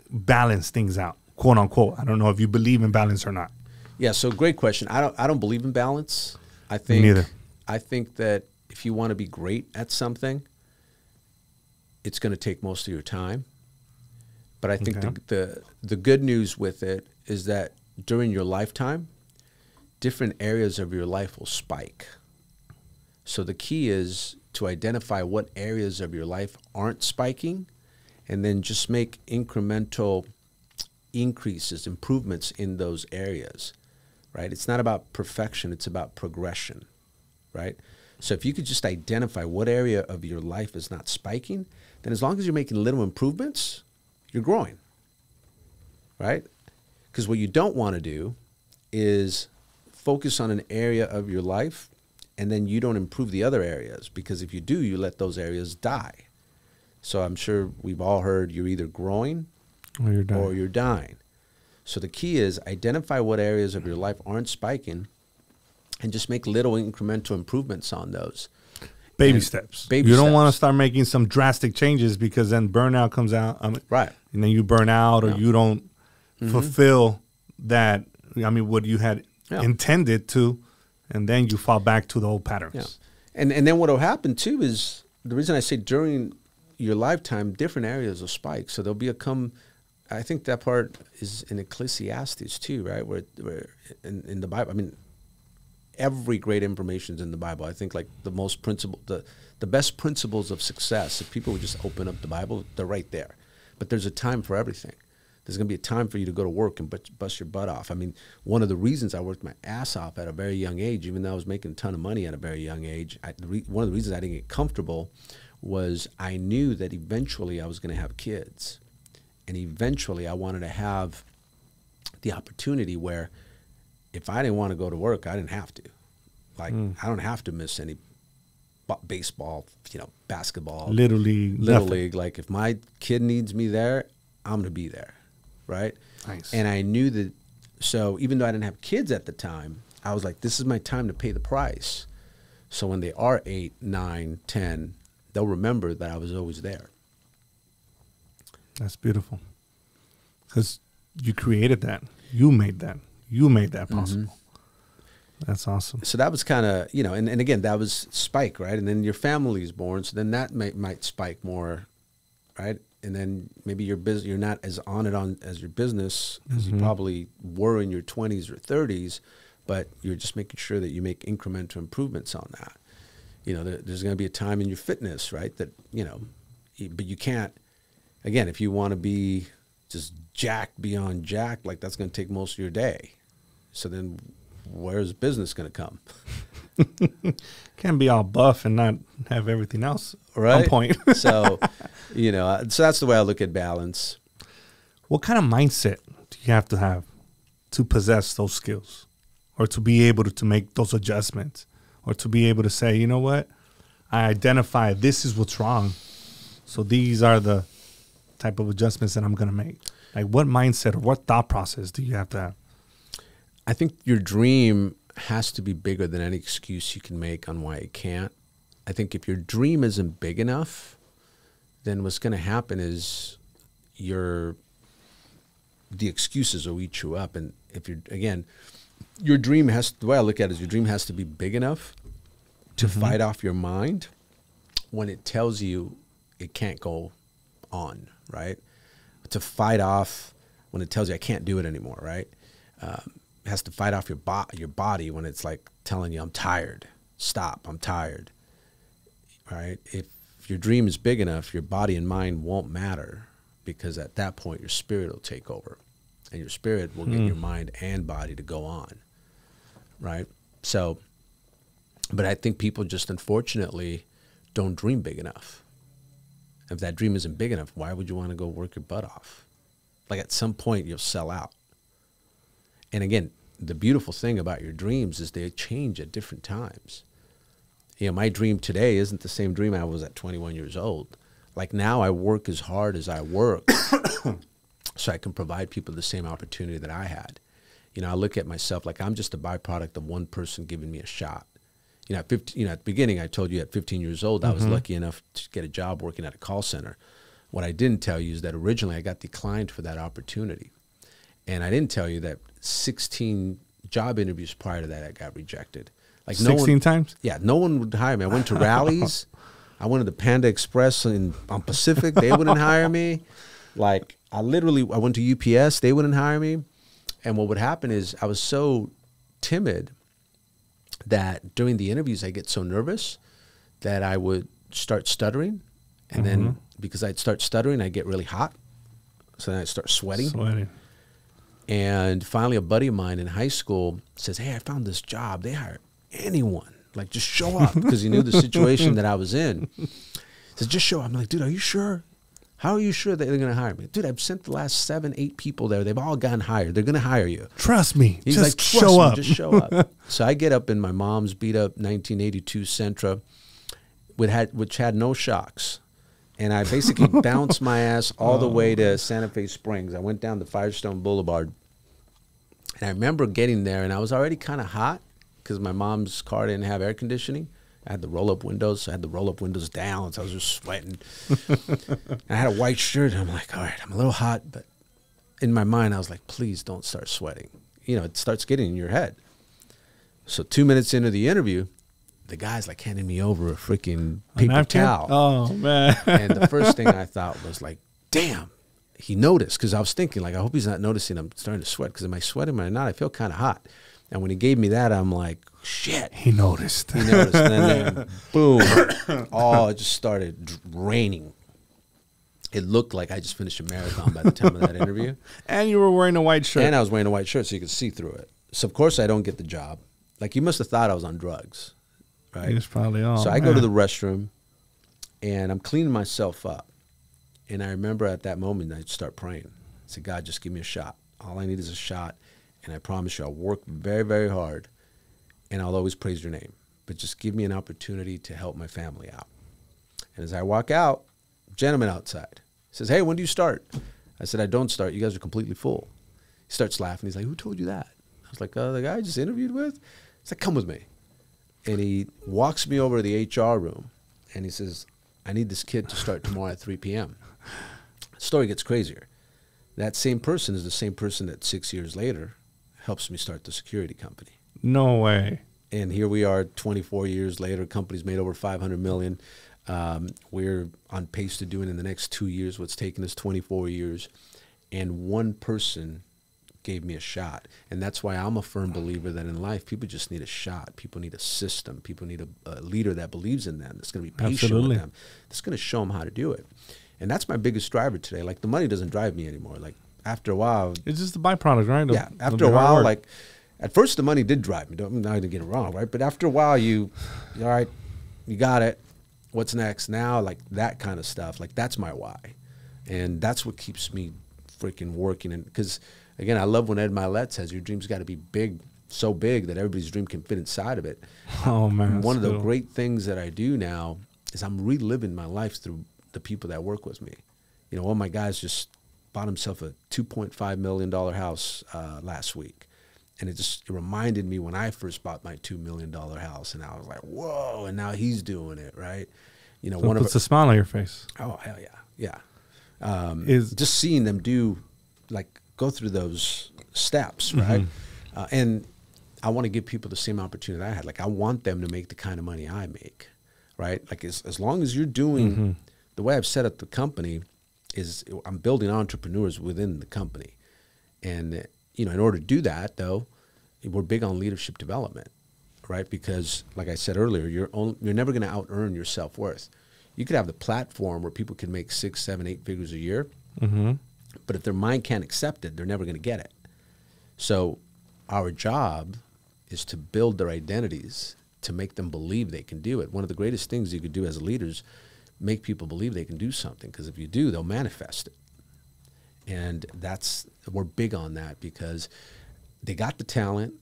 balance things out, quote unquote? I don't know if you believe in balance or not. Yeah, so great question. I don't I don't believe in balance. I think neither. I think that if you want to be great at something, it's going to take most of your time. But I think Okay. the, the the good news with it is that during your lifetime, different areas of your life will spike. So the key is to identify what areas of your life aren't spiking and then just make incremental increases, improvements in those areas, right? It's not about perfection, it's about progression, right? So if you could just identify what area of your life is not spiking, then as long as you're making little improvements, you're growing, right? Because what you don't want to do is focus on an area of your life and then you don't improve the other areas because if you do, you let those areas die. So I'm sure we've all heard you're either growing Or you're done. or you're dying. So the key is identify what areas of your life aren't spiking and just make little incremental improvements on those. Baby and steps. baby you don't want to start making some drastic changes because then burnout comes out. I mean, Right. And then you burn out or you don't mm-hmm. fulfill that. I mean, what you had Yeah. intended to, and then you fall back to the old patterns. Yeah. And and then what will happen too is the reason I say during your lifetime, different areas will spike. So there'll be a come. I think that part is in Ecclesiastes too, right? Where where in, in the Bible, I mean, every great information is in the Bible. I think like the most principle, the the best principles of success. If people would just open up the Bible, they're right there. But there's a time for everything. There's going to be a time for you to go to work and bust, your butt off. I mean, one of the reasons I worked my ass off at a very young age, even though I was making a ton of money at a very young age, I, one of the reasons I didn't get comfortable was I knew that eventually I was going to have kids, and eventually I wanted to have the opportunity where if I didn't want to go to work, I didn't have to. Like hmm. I don't have to miss any baseball, you know, basketball, Little league, little nothing. league. Like if my kid needs me there, I'm gonna be there, right? Nice. And I knew that. So even though I didn't have kids at the time, I was like, this is my time to pay the price. So when they are eight, nine, ten, they'll remember that I was always there. That's beautiful. Because you created that. You made that. You made that Mm-hmm. possible. That's awesome. so that was kind of you know and, and again that was spike right and then your family is born so then that might, might spike more right and then maybe your business you're not as on it on as your business as you probably were in your 20s or 30s but you're just making sure that you make incremental improvements on that you know there, there's going to be a time in your fitness right that you know but you can't again if you want to be just jacked beyond jacked like that's going to take most of your day so then where's business going to come Can't be all buff and not have everything else right? on point. so, you know, so that's the way I look at balance. what kind of mindset do you have to have to possess those skills or to be able to, to make those adjustments or to be able to say, you know what? I identify this is what's wrong. So these are the type of adjustments that I'm going to make. Like what mindset or what thought process do you have to have? I think your dream has to be bigger than any excuse you can make on why it can't. I think if your dream isn't big enough, then what's going to happen is your the excuses will eat you up. And if you're again, your dream has the way I look at it is your dream has to be big enough to fight off your mind when it tells you it can't go on, right? To fight off when it tells you I can't do it anymore, right? Um, has to fight off your bo- your body when it's like telling you I'm tired. Stop, I'm tired. Right? If your dream is big enough, your body and mind won't matter because at that point your spirit will take over. And your spirit will get your hmm. mind and body to go on. Right? So but I think people just unfortunately don't dream big enough. If that dream isn't big enough, why would you want to go work your butt off? Like at some point you'll sell out. And again, the beautiful thing about your dreams is they change at different times. You know, my dream today isn't the same dream I was at 21 years old. Like now I work as hard as I work so I can provide people the same opportunity that I had. You know, I look at myself like I'm just a byproduct of one person giving me a shot. You know, at 15, you know, at the beginning, I told you at 15 years old, I was mm-hmm. lucky enough to get a job working at a call center. What I didn't tell you is that originally I got declined for that opportunity. And I didn't tell you that 16 job interviews prior to that I got rejected. Like no 16 one, times? Yeah, no one would hire me. I went to Rally's. I went to the Panda Express in, on Pacific. They wouldn't hire me. Like I literally, I went to UPS. They wouldn't hire me. And what would happen is I was so timid that during the interviews I get so nervous that I would start stuttering, and then mm-hmm. because I'd start stuttering, I'd get really hot. So then I start sweating. Sweating. And finally, a buddy of mine in high school says, Hey, I found this job. They hire anyone. Like, just show up because he knew the situation that I was in. He says, Just show up. I'm like, Dude, are you sure? How are you sure that they're going to hire me? Dude, I've sent the last seven, eight people there. They've all gotten hired. They're going to hire you. Trust me. He's just like, "Trust show me, up. Just show up. so I get up in my mom's beat up 1982 Sentra, which had, which had no shocks. And I basically bounced my ass all the way to oh. Santa Fe Springs. I went down to Firestone Boulevard. And I remember getting there, and I was already kind of hot because my mom's car didn't have air conditioning. I had the roll up windows. So I had the roll up windows down, so I was just sweating. I had a white shirt, and I'm like, all right, I'm a little hot, but in my mind, I was like, please don't start sweating. You know, it starts getting in your head. So two minutes into the interview, the guy's like handing me over a freaking paper towel. Oh man. and the first thing I thought was like, damn, he noticed. Because I was thinking, like, I hope he's not noticing I'm starting to sweat. Because am I sweating or not? I feel kind of hot. And when he gave me that, I'm like, shit. he noticed. He noticed. and then, boom. Oh, it just started raining. It looked like I just finished a marathon by the time of that interview. and you were wearing a white shirt. And I was wearing a white shirt so you could see through it. So, of course, I don't get the job. Like, you must have thought I was on drugs, right? It's probably all. so I go to the restroom and I'm cleaning myself up. And I remember at that moment, I start praying. I said, God, just give me a shot. All I need is a shot, and I promise you, I'll work very, very hard, and I'll always praise your name. But just give me an opportunity to help my family out. And as I walk out, gentleman outside says, "Hey, when do you start?" I said, "I don't start. You guys are completely full." He starts laughing. He's like, "Who told you that?" I was like, "Uh, the guy I just interviewed with." He's like, "Come with me," and he walks me over to the HR room, and he says, "I need this kid to start tomorrow at 3 p.m." Story gets crazier. That same person is the same person that six years later helps me start the security company. No way. And here we are, 24 years later. Company's made over 500 million. Um, we're on pace to doing in the next two years what's taken us 24 years. And one person gave me a shot. And that's why I'm a firm believer that in life, people just need a shot. People need a system. People need a, a leader that believes in them, that's going to be patient Absolutely. with them, that's going to show them how to do it. And that's my biggest driver today. Like the money doesn't drive me anymore. Like after a while, It's just a byproduct, right? of- yeah, after a while, like at first the money did drive me. Don't I'm not gonna get it wrong, right? But after a while, you, all right, you got it. What's next? Now, like that kind of stuff. Like that's my why, and that's what keeps me freaking working. And because again, I love when Ed Mylett says your dreams got to be big, so big that everybody's dream can fit inside of it. oh man, one of the great things that I do now is I'm reliving my life through the people that work with me. You know, one of my guys just bought himself a $2.5 million house uh, last week. And it just it reminded me when I first bought my $2 million house. And I was like, whoa. And now he's doing it, right? You know, So one of puts a smile on your face. Oh hell yeah, yeah. Um, Is- just seeing them do like go through those steps, right? Uh, and I want to give people the same opportunity I had. Like I want them to make the kind of money I make, right? Like as as long as you're doing the way I've set up the company is I'm building entrepreneurs within the company, and you know in order to do that though, we're big on leadership development right? Because, like I said earlier, you're only, you're never going to out earn your self worth. You could have the platform where people can make six, seven, eight figures a year, Mm-hmm. But if their mind can't accept it, they're never going to get it. So, our job is to build their identities to make them believe they can do it. One of the greatest things you could do as leaders, make people believe they can do something. Because if you do, they'll manifest it. And that's we're big on that because they got the talent,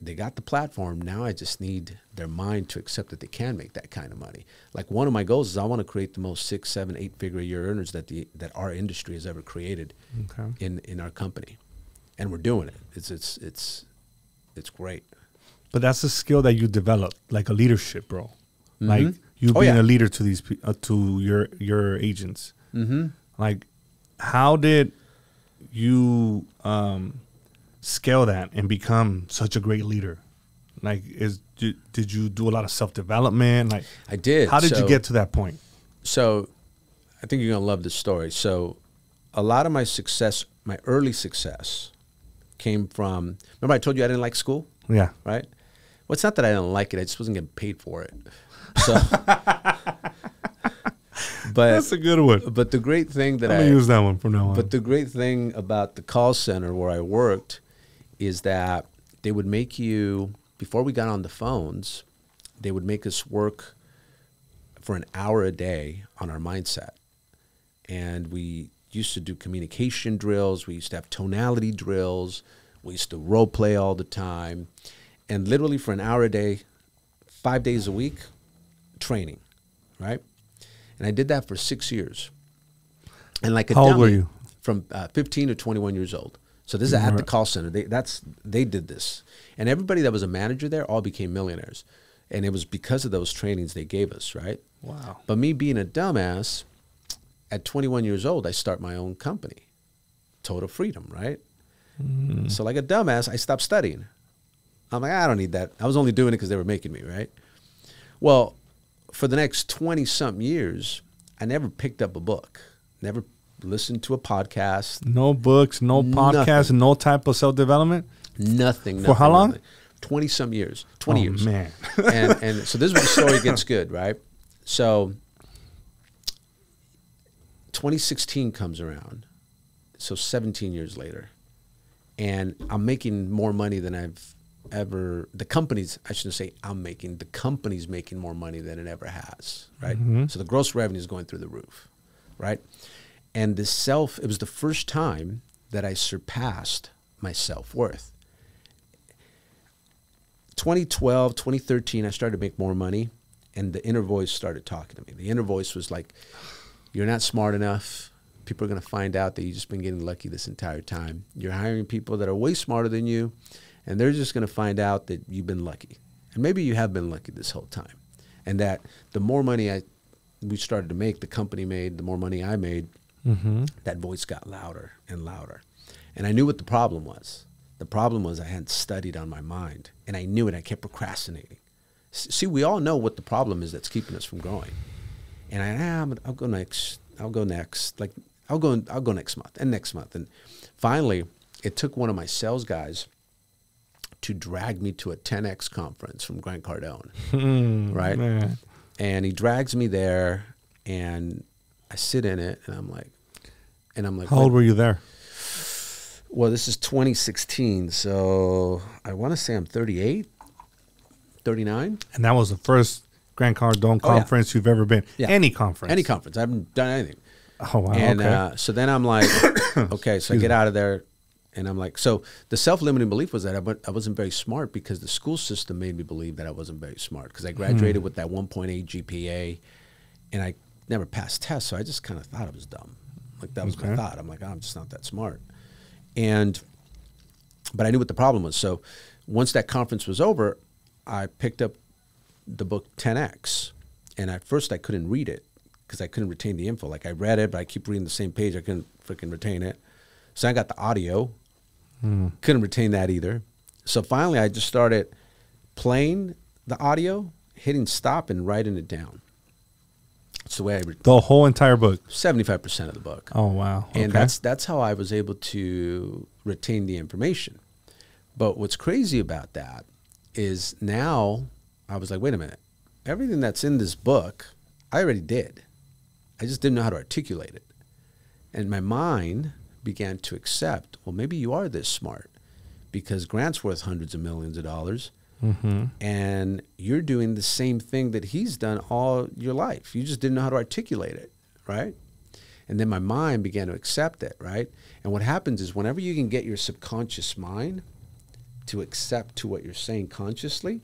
they got the platform. Now I just need their mind to accept that they can make that kind of money. Like one of my goals is I want to create the most six, seven, eight figure a year earners that the that our industry has ever created Okay. in in our company, and we're doing it. It's it's it's it's great. But that's a skill that you develop, like a leadership, bro. Like you Oh, being yeah. a leader to these uh, to your your agents. Mm-hmm. Like, how did you um, scale that and become such a great leader? Like, is did, did you do a lot of self development? Like, I did. how did So- you get to that point? So, I think you're gonna love this story. So, a lot of my success, my early success, came from. Remember, I told you I didn't like school. Yeah, right? Well, it's not that I didn't like it; I just wasn't getting paid for it. So, but that's a good one. but the great thing that I'm I use that one from now on. but the great thing about the call center where I worked is that they would make you before we got on the phones, they would make us work for an hour a day on our mindset. And we used to do communication drills, we used to have tonality drills, we used to role play all the time. And literally for an hour a day, 5 days a week, training, right? And I did that for 6 years. And like a How old were you? From uh, 15 to 21 years old. So this is at the call center. They that's they did this, and everybody that was a manager there all became millionaires, and it was because of those trainings they gave us, right? wow. But me being a dumbass, at 21 years old, I start my own company, Total Freedom, right? Mm-hmm. So like a dumbass, I stopped studying. I'm like, I don't need that. I was only doing it because they were making me, right? Well, for the next 20 something years, I never picked up a book, never listened to a podcast, No books, no podcast, no type of self development. nothing. For how long? nothing. 20 some years, 20 Oh, years. man. and, and so this is where the story gets good, right? So 2016 comes around, so 17 years later, and I'm making more money than I've ever. The company's, I shouldn't say I'm making, the company's making more money than it ever has, right? Mm-hmm. So the gross revenue is going through the roof, right? And the self, it was the first time that I surpassed my self worth. 2012, 2013, I started to make more money, and the inner voice started talking to me. The inner voice was like, You're not smart enough. People are going to find out that you've just been getting lucky this entire time. You're hiring people that are way smarter than you, and they're just going to find out that you've been lucky. And maybe you have been lucky this whole time. And that the more money I we started to make, the company made, the more money I made, that voice got louder and louder. And I knew what the problem was. The problem was I hadn't studied on my mind, and I knew it. I kept procrastinating. S- See, we all know what the problem is that's keeping us from growing. And I, ah, I'm- I'll go next. I'll go next. Like I'll go. I'll go next month and next month. And finally, it took one of my sales guys to drag me to a 10x conference from Grant Cardone, right? Hmm, man. And he drags me there, and I sit in it, and I'm like, and I'm like, How old were you there? well, this is 2016, so I want to say I'm 38, 39. And that was the first Grant Cardone Oh, yeah. conference you've ever been. Yeah. Any conference. Any conference. I haven't done anything. Oh wow. and okay. uh, so then I'm like, okay, so I get out of there, and I'm like, so the self-limiting belief was that I, I wasn't very smart because the school system made me believe that I wasn't very smart because I graduated with that 1.8 GPA, and I never passed tests, so I just kind of thought I was dumb. Like that was my thought. I'm like, oh, I'm just not that smart, and but I knew what the problem was. So once that conference was over, I picked up the book 10x, and at first I couldn't read it because I couldn't retain the info. Like I read it, but I keep reading the same page. I couldn't freaking retain it. So I got the audio, hmm. couldn't retain that either. So finally, I just started playing the audio, hitting stop, and writing it down. That's the way I read the whole entire book. seventy-five percent of the book Oh wow. and okay. that's that's how I was able to retain the information. But what's crazy about that is now I was like, wait a minute, everything that's in this book, I already did. I just didn't know how to articulate it, and my mind began to accept. Well, maybe you are this smart because Grant's worth hundreds of millions of dollars. Mm-hmm. And you're doing the same thing that he's done all your life. You just didn't know how to articulate it, right? And then my mind began to accept it, right? And what happens is whenever you can get your subconscious mind to accept to what you're saying consciously,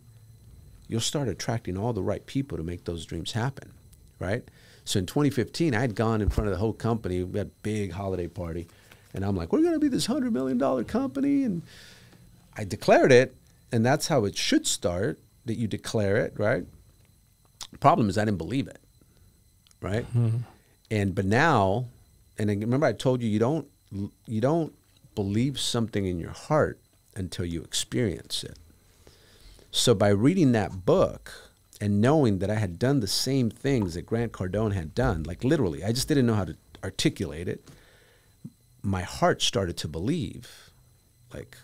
you'll start attracting all the right people to make those dreams happen, right? So in 2015, I had gone in front of the whole company. We had a big holiday party, and I'm like, "We're going to be this hundred million dollar company," and I declared it, and that's how it should start. That you declare it, right? Problem is, I didn't believe it, right? Mm-hmm. And but now, and I remember I told you you don't you don't believe something in your heart until you experience it. So by reading that book and knowing that I had done the same things that Grant Cardone had done, like literally, I just didn't know how to articulate it. My heart started to believe, like,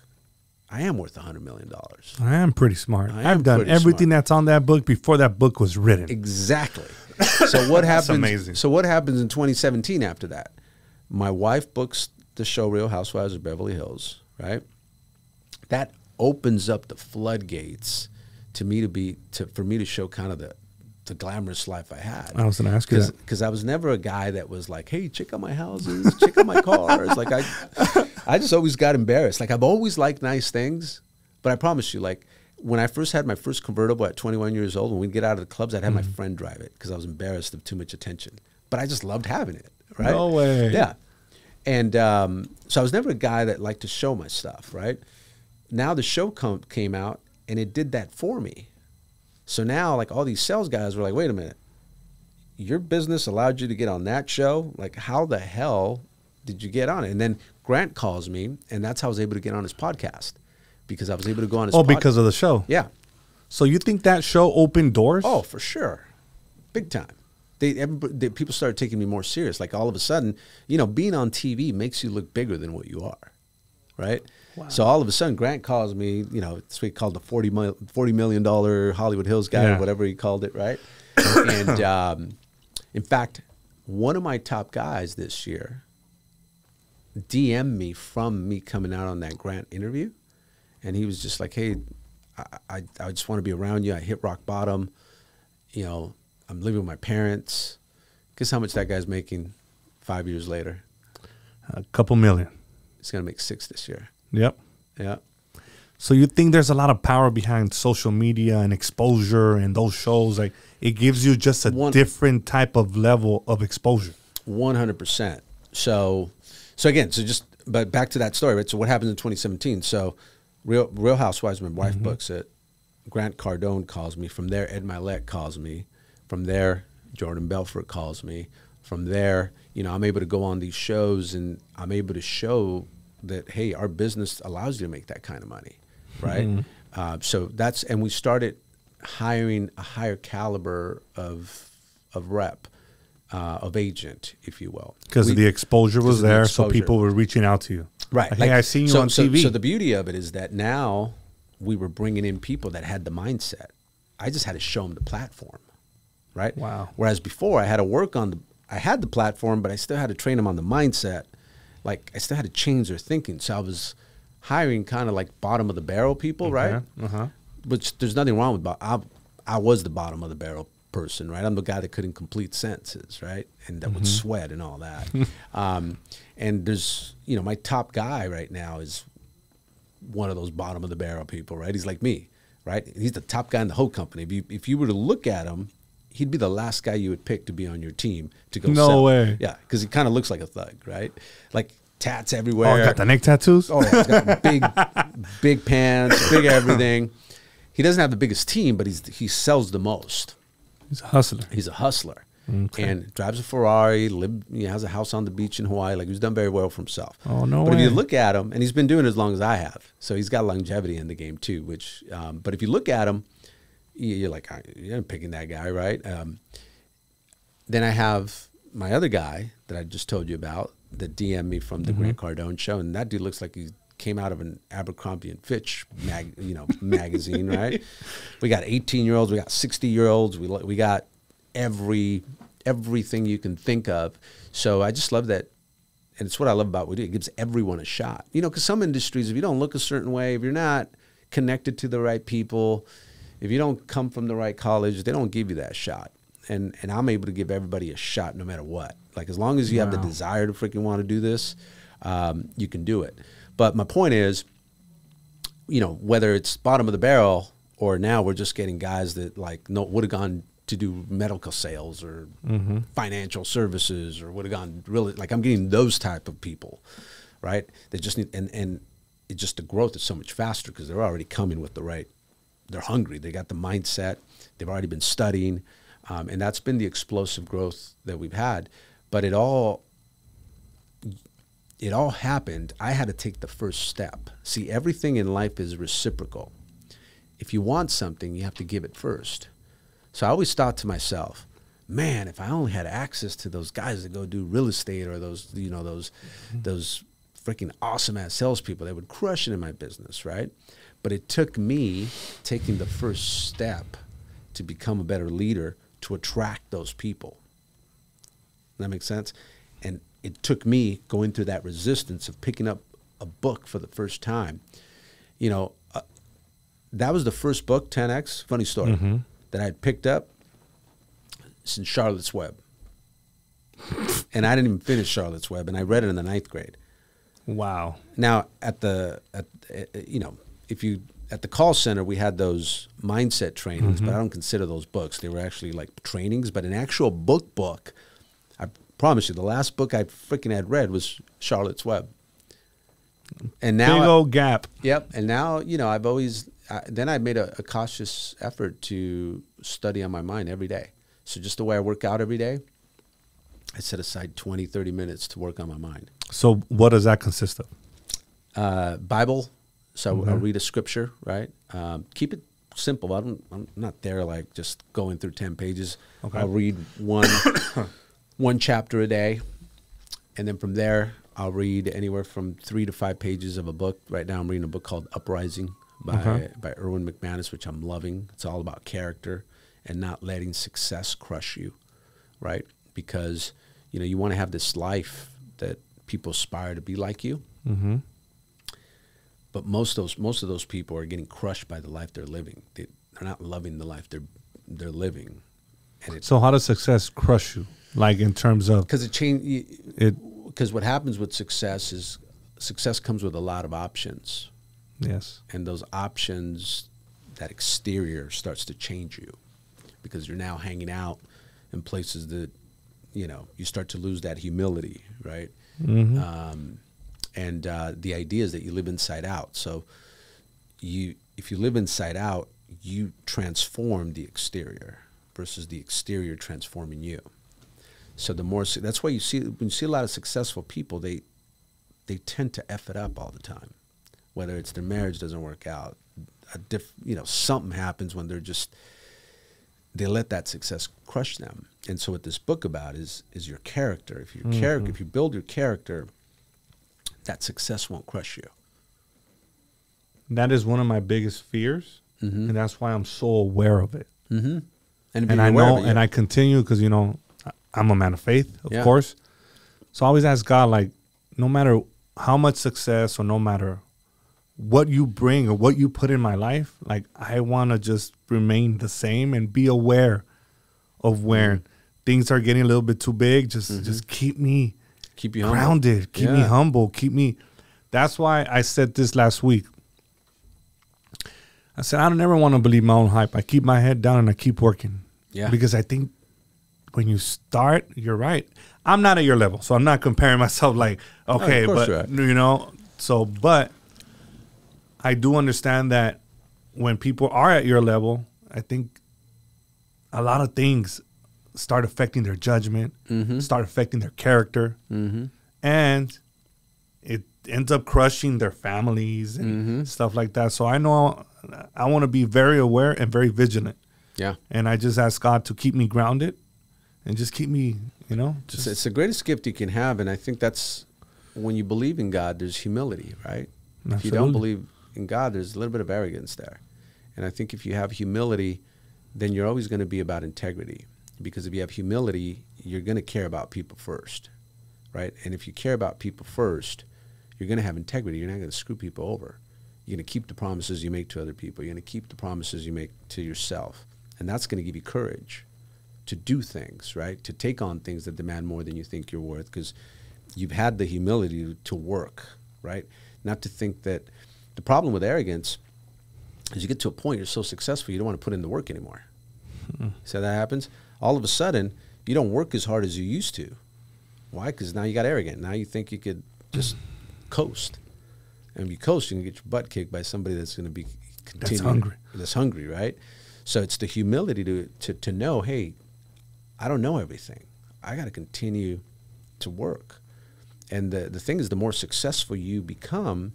I am worth a hundred million dollars. I am pretty smart. I I've done everything smart. that's on that book before that book was written. Exactly. So what happens? amazing. So what happens in 2017 after that? My wife books the show Real Housewives of Beverly Hills. Right. That opens up the floodgates to me to be to for me to show kind of the the glamorous life I had. I was gonna ask you that. because I was never a guy that was like, "Hey, check out my houses, check out my cars." Like I, I just always got embarrassed. Like I've always liked nice things, but I promise you, like when I first had my first convertible at 21 years old, when we'd get out of the clubs, I'd have Mm-hmm. my friend drive it because I was embarrassed of too much attention. But I just loved having it. Right? No way. Yeah. And um, so I was never a guy that liked to show my stuff. Right. Now the show com- came out and it did that for me. So now, like all these sales guys were like, "Wait a minute, your business allowed you to get on that show? Like, how the hell did you get on it?" And then Grant calls me, and that's how I was able to get on his podcast because I was able to go on his. Oh, because of the show. yeah. So you think that show opened doors? Oh, for sure, big time. They, they people started taking me more serious. Like all of a sudden, you know, being on TV makes you look bigger than what you are, right? Wow. So all of a sudden, Grant calls me. You know, it's what called the 40 mil, $40 million Hollywood Hills guy, Yeah. or whatever he called it, right? and um, in fact, one of my top guys this year DM me from me coming out on that Grant interview, and he was just like, "Hey, I, I, I just want to be around you. I hit rock bottom. You know, I'm living with my parents. Guess how much that guy's making five years later? A couple million. He's gonna make six this year. Yep. Yeah. So you think there's a lot of power behind social media and exposure and those shows? Like it gives you just a One- different type of level of exposure. One hundred percent. So, so again, so just but back to that story, right? So what happens in 2017? So, Real Real Housewives, my wife books it. Grant Cardone calls me. From there, Ed Mylett calls me. From there, Jordan Belfort calls me. From there, you know, I'm able to go on these shows and I'm able to show that hey, our business allows you to make that kind of money, right? Uh, so that's and we started hiring a higher caliber of of rep. Uh, of agent, if you will, Because the exposure was of the there, so people were reaching out to you. Right. Like, hey, I seen you so, on so, TV. So the beauty of it is that now we were bringing in people that had the mindset. I just had to show them the platform, right? Wow. Whereas before I had to work on the, I had the platform, but I still had to train them on the mindset. Like I still had to change their thinking. So I was hiring kind of like bottom of the barrel people, right? uh-huh. Which there's nothing wrong with. bo- I, I was the bottom of the barrel person, right? I'm the guy that couldn't complete sentences, right? And that would sweat and all that. um, and there's, you know, my top guy right now is one of those bottom of the barrel people, right? He's like me, right? He's the top guy in the whole company. If you if you were to look at him, he'd be the last guy you would pick to be on your team to go. No sell. way. Yeah, because he kind of looks like a thug, right? Like tats everywhere. Oh, got the neck tattoos? Oh, he's got big, big pants, big everything. He doesn't have the biggest team, but he's he sells the most. He's a hustler. He's a hustler and drives a Ferrari. Live, he has a house on the beach in Hawaii. Like he's done very well for himself. Oh, no But if you look at him, and he's been doing it as long as I have, so he's got longevity in the game too. Which, um, but if you look at him, you- you're like, "I- you're picking that guy, right? Um, then I have my other guy that I just told you about that DM me from the Grant Cardone show, and that dude looks like he came out of an Abercrombie and Fitch mag, you know, magazine, right? We got 18 year olds, we got 60 year olds, we we got every everything you can think of. So I just love that. And it's what I love about what we do. It gives everyone a shot. You know, because some industries, if you don't look a certain way, if you're not connected to the right people, if you don't come from the right college, they don't give you that shot. And and I'm able to give everybody a shot no matter what. Like as long as you have the desire to freaking want to do this, um, you can do it. But my point is, you know, whether it's bottom of the barrel or now we're just getting guys that like no would have gone to do medical sales or financial services or would have gone really like I'm getting those type of people, right? They just need and and it just the growth is so much faster because they're already coming with the right. They're hungry. They got the mindset. They've already been studying, um, and that's been the explosive growth that we've had. But it all it all happened. I had to take the first step. See, everything in life is reciprocal. If you want something, you have to give it first. So I always thought to myself, man, if I only had access to those guys that go do real estate or those, you know, those, mm-hmm. those freaking awesome ass salespeople, they would crush it in my business, right? But it took me taking the first step to become a better leader to attract those people. That makes sense. It took me going through that resistance of picking up a book for the first time. You know, uh, that was the first book, 10x. Funny story that I had picked up since Charlotte's Web, and I didn't even finish Charlotte's Web, and I read it in the ninth grade. Wow. Now at the at uh, you know if you at the call center we had those mindset trainings, but I don't consider those books. They were actually like trainings, but an actual book book. I promise you, the last book I freaking had read was Charlotte's Web. And now, Big I- old gap. Yep. And now, you know, I've always, I, then I made a, a cautious effort to study on my mind every day. So just the way I work out every day, I set aside 20, 30 minutes to work on my mind. So what does that consist of? Uh, Bible. So I'll read a scripture, right? Um, keep it simple. I don't, I'm not there like just going through 10 pages. Okay. I'll read one, one chapter a day. And then from there, I'll read anywhere from three to five pages of a book. Right now, I'm reading a book called Uprising by, Okay. by Erwin McManus, which I'm loving. It's all about character and not letting success crush you, right? Because, you know, you want to have this life that people aspire to be like you. Mm-hmm. But most of those most of those people are getting crushed by the life they're living. They, they're not loving the life they're they're living, and it's So how does success crush you? Like in terms of because it change it. because what happens with success is success comes with a lot of options, Yes. and those options, that exterior starts to change you because you're now hanging out in places that, you know, you start to lose that humility, right? Um, and uh, the idea is that you live inside out. So you, if you live inside out, you transform the exterior versus the exterior transforming you. So the more that's why you see when you see a lot of successful people, they they tend to f it up all the time. Whether it's their marriage doesn't work out, a diff, you know something happens when they're just they let that success crush them. And so what this book about is is your character. If your character, if you build your character, that success won't crush you. That is one of my biggest fears, Mhm. and that's why I'm so aware of it. Mm-hmm. And, and I know, and I continue because you know I'm a man of faith, of Yeah. course. So I always ask God, like, no matter how much success or no matter what you bring or what you put in my life, like I want to just remain the same and be aware of when Mm-hmm. things are getting a little bit too big. Just, just keep me keep you humble. grounded, keep me humble, keep me. That's why I said this last week. I said I don't ever want to believe my own hype. I keep my head down and I keep working. Yeah. Because I think when you start, you're right. I'm not at your level, so I'm not comparing myself like okay, course but right. you know, so but I do understand that when people are at your level, I think a lot of things start affecting their judgment, Mm-hmm. start affecting their character, and it ends up crushing their families and Mm-hmm. stuff like that. So I know I want to be very aware and very vigilant, Yeah. and I just ask God to keep me grounded and just keep me, you know, It's, just it's the greatest gift you can have, and I think that's when you believe in God. There's humility, right? If you don't believe in God, there's a little bit of arrogance there, and I think if you have humility, then you're always going to be about integrity, because if you have humility, you're going to care about people first, right? And if you care about people first, you're going to have integrity. You're not going to screw people over. You're going to keep the promises you make to other people. You're going to keep the promises you make to yourself, and that's going to give you courage to do things, right? To take on things that demand more than you think you're worth because you've had the humility to work, right? Not to think that the problem with arrogance is you get to a point you're so successful you don't want to put in the work anymore. Hmm. So that happens. All of a sudden, you don't work as hard as you used to. Why? Because now you got arrogant. Now you think you could just hmm. coast. And if you coast, you can get your butt kicked by somebody that's going to be continuing, hungry. That's hungry, right? So it's the humility to, to, to know, hey, I don't know everything. I got to continue to work. And the, the thing is, the more successful you become,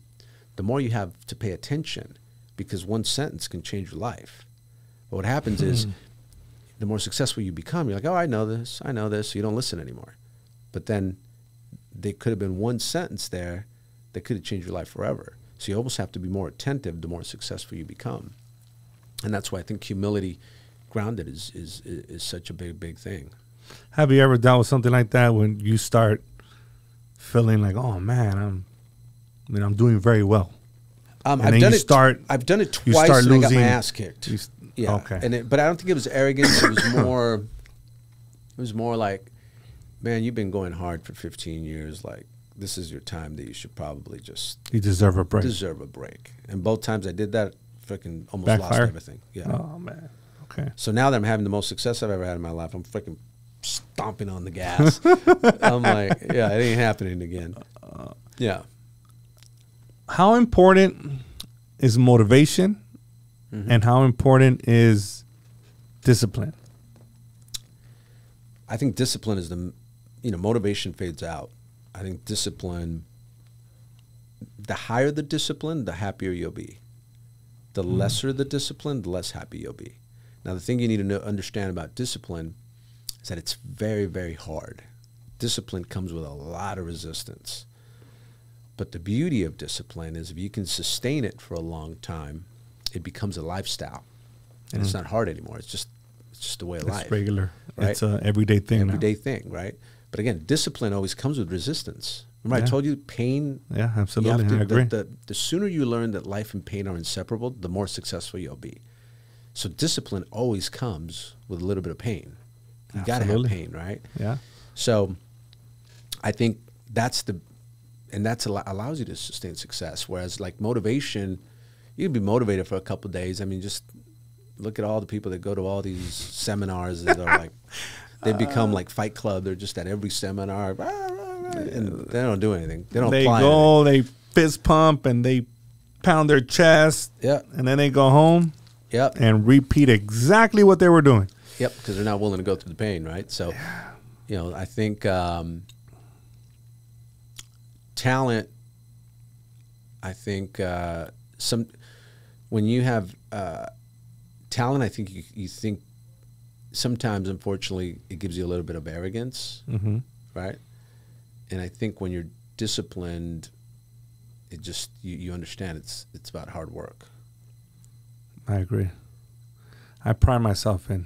the more you have to pay attention because one sentence can change your life. But what happens is, hmm. the more successful you become, you're like, oh, I know this, I know this. So you don't listen anymore. But then there could have been one sentence there that could have changed your life forever. So you almost have to be more attentive the more successful you become. And that's why I think humility grounded is, is, is, such a big, big thing. Have you ever dealt with something like that when you start feeling like, oh man, I'm, I mean, I'm doing very well. Um, I've done you it. start- I've done it twice. you start and I got my ass kicked. you yeah, okay. And it, but I don't think it was arrogance. It was more. it was more like, man, you've been going hard for 15 years. Like this is your time that you should probably just You deserve a break. deserve a break. And both times I did that, freaking almost lost everything. Yeah. Oh man. Okay. So now that I'm having the most success I've ever had in my life, I'm freaking stomping on the gas. I'm like, yeah, it ain't happening again. Yeah. How important is motivation, Mm-hmm. and how important is discipline? I think discipline is the, you know, motivation fades out. I think discipline, the higher the discipline, the happier you'll be. The lesser the discipline, the less happy you'll be. Now, the thing you need to know, understand about discipline is that it's very, very hard. Discipline comes with a lot of resistance. But the beauty of discipline is if you can sustain it for a long time, it becomes a lifestyle. And it's mm. not hard anymore. It's just it's just a way of life. It's life regular. right? It's a everyday thing. now. everyday thing, right? But again, discipline always comes with resistance. Remember, Yeah. I told you pain. Yeah, absolutely. to- I the- agree. The, the, sooner you learn that life and pain are inseparable, the more successful you'll be. So discipline always comes with a little bit of pain. You got to have pain, right? yeah. So I think that's the, and that's allo- allows you to sustain success. Whereas like motivation, you can be motivated for a couple days. I mean, just look at all the people that go to all these seminars that are like they become uh, like Fight Club. They're just at every seminar, rah, rah, rah, and they don't do anything. They don't They go, they fist pump, and they pound their chest. Yeah. And then they go home anything. Yep. and repeat exactly what they were doing. Yep, because they're not willing to go through the pain, right? So, you know, I think um, talent. I think uh, some when you have uh, talent, I think you, you think sometimes, unfortunately, it gives you a little bit of arrogance, Mm-hmm. right? And I think when you're disciplined, it just you, you understand it's it's about hard work. I agree. I pride myself in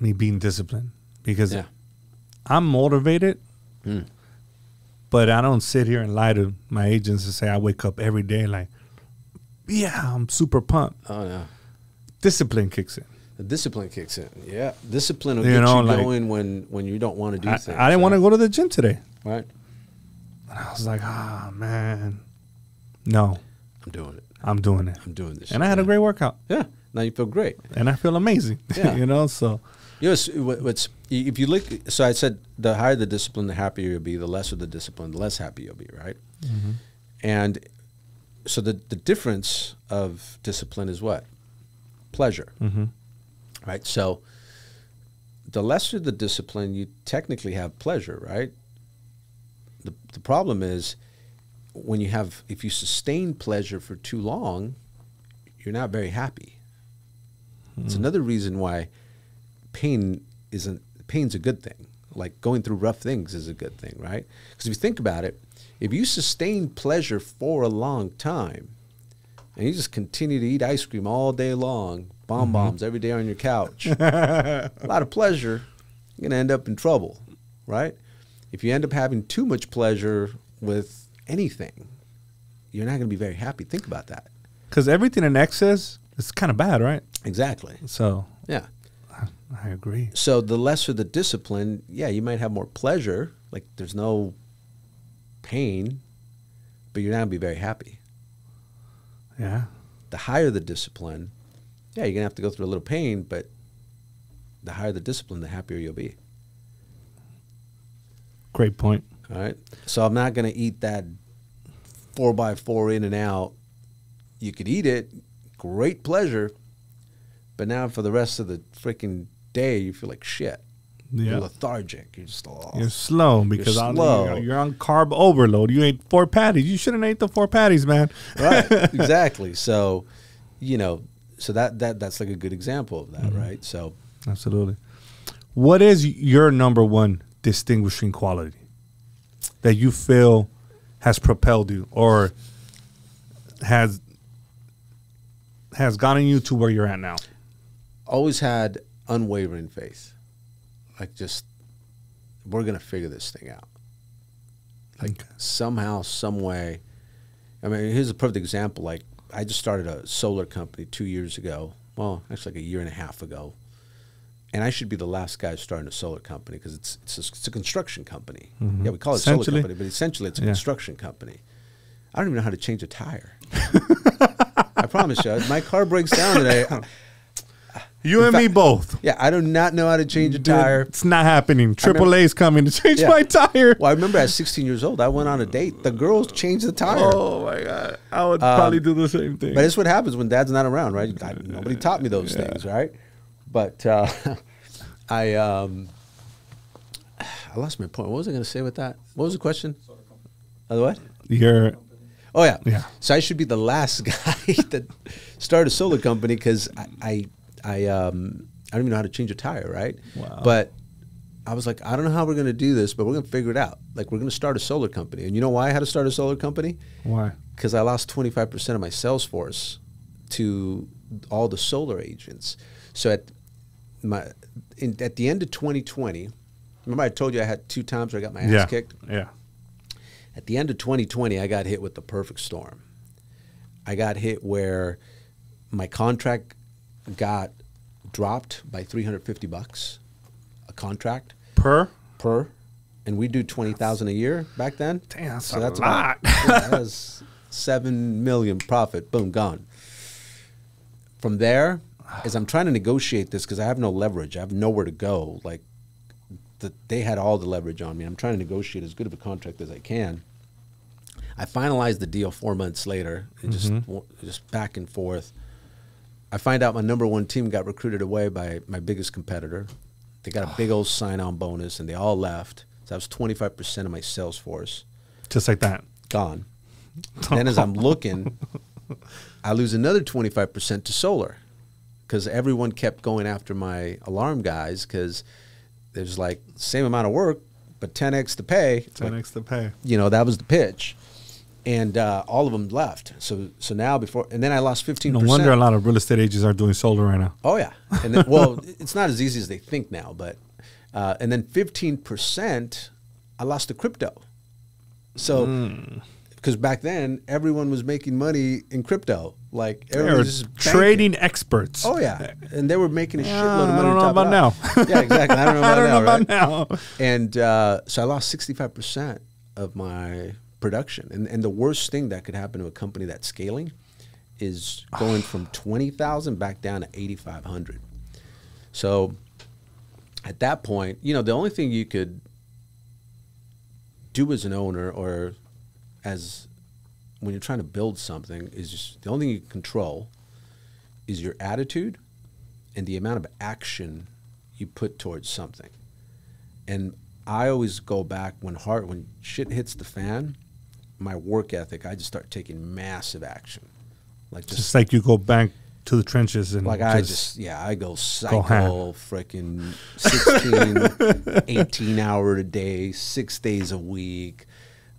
me being disciplined because Yeah. I'm motivated, Mm. but I don't sit here and lie to my agents and say I wake up every day like, yeah, I'm super pumped. Oh no. Discipline kicks in. The discipline kicks in. Yeah, discipline will You get know, you like- going when when you don't want to do I, things. I didn't want to go to the gym today. Right, And I was like, ah, man, no, I'm doing it. I'm doing it. I'm doing this. And I had a great workout, Yeah, now you feel great. and I feel amazing. Yeah. you know, so You know, what's if you look. So I said, the higher the discipline, the happier you'll be. The lesser the discipline, the less happy you'll be. Right. And so the the difference of discipline is what pleasure. Mhm. Right. So the lesser the discipline, you technically have pleasure. Right. The the problem is when you have if you sustain pleasure for too long, you're not very happy. It's hmm. another reason why pain isn't pain's a good thing. Like going through rough things is a good thing, right? Because if you think about it, if you sustain pleasure for a long time, and you just continue to eat ice cream all day long, bonbons mm-hmm. every day on your couch, a lot of pleasure, you're gonna end up in trouble, right? If you end up having too much pleasure with anything, you're not gonna be very happy. Think about that. because everything in excess is kind of bad, right? Exactly. So Yeah. I agree. So the lesser the discipline, yeah, you might have more pleasure. Like there's no pain, but you're not gonna be very happy. Yeah. The higher the discipline, yeah, you're gonna have to go through a little pain, but the higher the discipline, the happier you'll be. Great point. All right. So I'm not gonna eat that four by four In-N-Out. You could eat it, great pleasure, but now for the rest of the freaking day, you feel like shit. You're lethargic. You're just oh. You're slow because on- slow. You're, you're on carb overload. You ate four patties. You shouldn't ate the four patties, man. right exactly so you know so that that that's like a good example of that mm-hmm. right so Absolutely. What is your number one distinguishing quality that you feel has propelled you or has has gotten you to where you're at now? always had unwavering faith. Like just we're gonna figure this thing out. Like Okay. somehow some way. I mean here's a perfect example like i just started a solar company two years ago. Well actually like a year and a half ago and I should be the last guy starting a solar company because it's it's a, it's a construction company. Mm-hmm. Yeah, we call it a solar company, but essentially it's a Yeah. construction company. I don't even know how to change a tire. I promise you, my car breaks down today. You and me both. yeah, I do not know how to change a tire. It's not happening. Triple A's coming to change Yeah. my tire. Well, I remember at 16 years old, I went on a date. The girls changed the tire. Oh my god! I would probably um, do the same thing. But it's what happens when dad's not around, right? I, nobody taught me those things, right? But uh, I um, I lost my point. What was I going to say with that? What was the question? Uh, what? You're Oh yeah. Yeah. So I should be the last guy that started a solar company because I I I, um, I don't even know how to change a tire, right? Wow. But I was like, I don't know how we're going to do this, but we're going to figure it out. Like we're going to start a solar company, and you know why I had to start a solar company? why? because I lost 25% of my sales force to all the solar agents. So at my in, at the end of 2020, remember I told you I had two times where I got my ass Yeah. kicked. Yeah. At the end of 2020, I got hit with the perfect storm. I got hit where my contract got dropped by 350 bucks a contract Per. per and we do twenty thousand a year back then. Damn, that's so a that's lot. About, yeah, that's seven million profit. Boom, gone. From there, as I'm trying to negotiate this because I have no leverage, I have nowhere to go. Like, the, they had all the leverage on me. I'm trying to negotiate as good of a contract as I can. I finalized the deal four months later, and just mm-hmm. just back and forth. I find out my number one team got recruited away by my biggest competitor. They got a big old ah. sign-on bonus, and they all left. So that was 25% of my sales force Just like that. gone. then as I'm looking, I lose another 25% to solar because everyone kept going after my alarm guys because there's like same amount of work, but 10x the pay. 10x the pay. You know, that was the pitch. And uh, all of them left. So so now before, and then I lost 15%. No wonder a lot of real estate agents are doing solar right now. Oh yeah, and then, well, it's not as easy as they think now, but uh, and then fifteen percent, I lost to crypto. So, Hmm. Because back then everyone was making money in crypto, like everyone was banking. trading experts. Oh yeah, and they were making a shitload of money. I don't know about now. yeah, exactly. I don't know about don't now. know about right? now. And uh, so I lost sixty five percent of my production, and and the worst thing that could happen to a company that's scaling is going from twenty thousand back down to eighty five hundred. So at that point, you know, the only thing you could do as an owner or as when you're trying to build something is just the only thing you can control is your attitude and the amount of action you put towards something. And I always go back when hard when shit hits the fan, my work ethic, I just start taking massive action. Like just, Just like you go back to the trenches and like I just yeah, I go cycle freaking 16 18 hour a day, 6 days a week.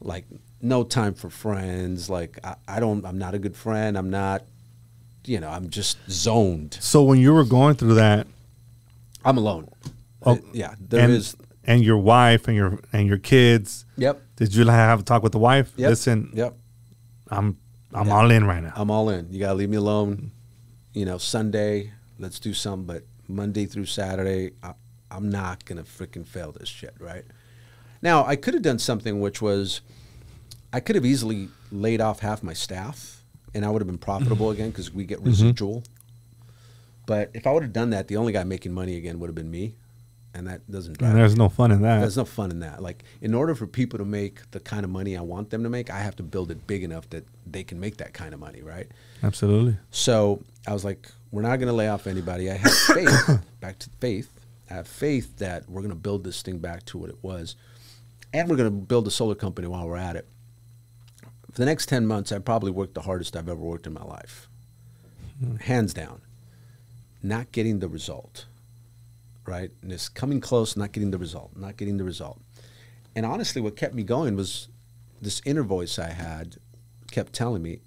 Like no time for friends. Like I, I don't I'm not a good friend. I'm not you know, I'm just zoned. So when you were going through that, I'm alone. Oh, yeah, there is. and, and your wife and your and your kids, Yep. did you have a talk with the wife? Yep. Listen, Yep. I'm I'm Yeah. all in right now. I'm all in. You gotta leave me alone. You know, Sunday, let's do something. But Monday through Saturday, I, I'm not gonna freaking fail this shit, right? Now, I could have done something which was, I could have easily laid off half my staff, and I would have been profitable mm-hmm. again because we get mm-hmm. residual. But if I would have done that, the only guy making money again would have been me, and that doesn't drive and me there's no fun in that. there's no fun in that. Like, in order for people to make the kind of money I want them to make, I have to build it big enough that they can make that kind of money, right? Absolutely. So I was like, we're not going to lay off anybody. I have faith, back to faith. I have faith that we're going to build this thing back to what it was. And we're going to build a solar company while we're at it. For the next 10 months, I probably worked the hardest I've ever worked in my life. Hands down. Not getting the result, right? And it's coming close, not getting the result, not getting the result. And honestly, what kept me going was this inner voice I had kept telling me,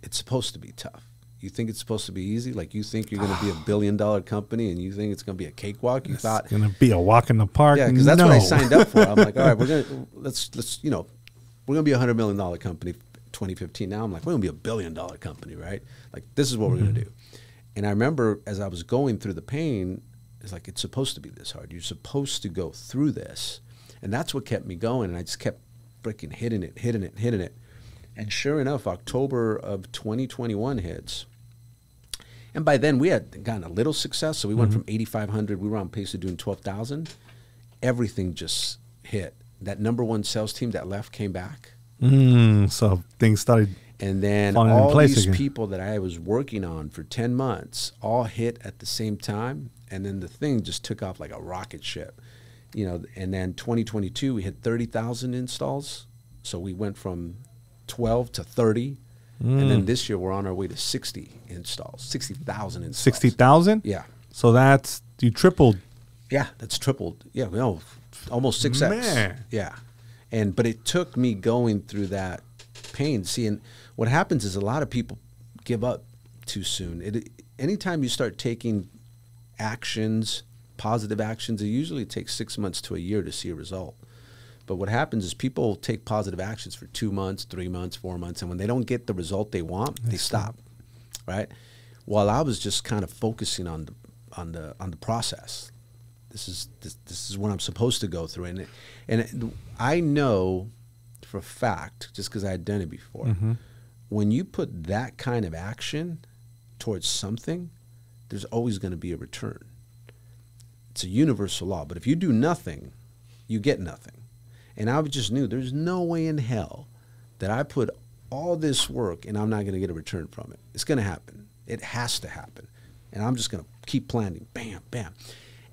it's supposed to be tough. You think it's supposed to be easy? Like you think you're going to be a billion dollar company and you think it's going to be a cakewalk? You thought, It's gonna be a walk in the park. yeah, because that's what I signed up for. I'm like, all right, we're gonna let's let's you know, we're gonna be a hundred million dollar company, 2015. Now I'm like, we're gonna be a billion dollar company, right? Like this is what we're gonna mm-hmm. do. And I remember as I was going through the pain, it's like it's supposed to be this hard. You're supposed to go through this, and that's what kept me going. And I just kept freaking hitting it, hitting it, hitting it. And sure enough, October of 2021 hits. And by then we had gotten a little success. So we went mm-hmm. from 8,500, we were on pace to doing 12,000. Everything just hit. That number one sales team that left came back. Mm, so things started. And then all these again. people that I was working on for 10 months all hit at the same time. And then the thing just took off like a rocket ship. You know, and then 2022, we hit 30,000 installs. So we went from 12 to 30. And Mm. then this year, we're on our way to 60 installs, 60,000 installs. Sixty thousand. Yeah. So that's you tripled. Yeah, that's tripled. Yeah, no, almost six x. Man. Yeah, and but it took me going through that pain. See, and what happens is a lot of people give up too soon. It anytime you start taking actions, positive actions, it usually takes six months to a year to see a result. But what happens is people take positive actions for two months, three months, four months, and when they don't get the result they want, they stop. Right? While I was just kind of focusing on the on the on the process, This is this, this is what I'm supposed to go through, and it, and it, I know for a fact, just because I had done it before, mm-hmm. when you put that kind of action towards something, there's always going to be a return. It's a universal law. But if you do nothing, you get nothing. And I just knew there's no way in hell that I put all this work and I'm not going to get a return from it. It's going to happen. It has to happen. And I'm just going to keep planting. Bam, bam.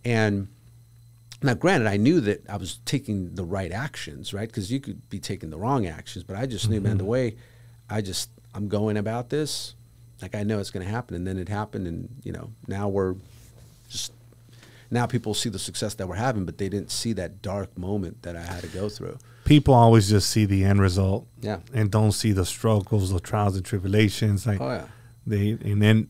And now, granted, I knew that I was taking the right actions, right? Because you could be taking the wrong actions, but I just knew, man, the mm-hmm. way I just I'm going about this, like I know it's going to happen, and then it happened, and you know, now we're just now people see the success that we're having, but they didn't see that dark moment that I had to go through. People always just see the end result, Yeah. and don't see the struggles, the trials and tribulations. Like, Oh, yeah. they and then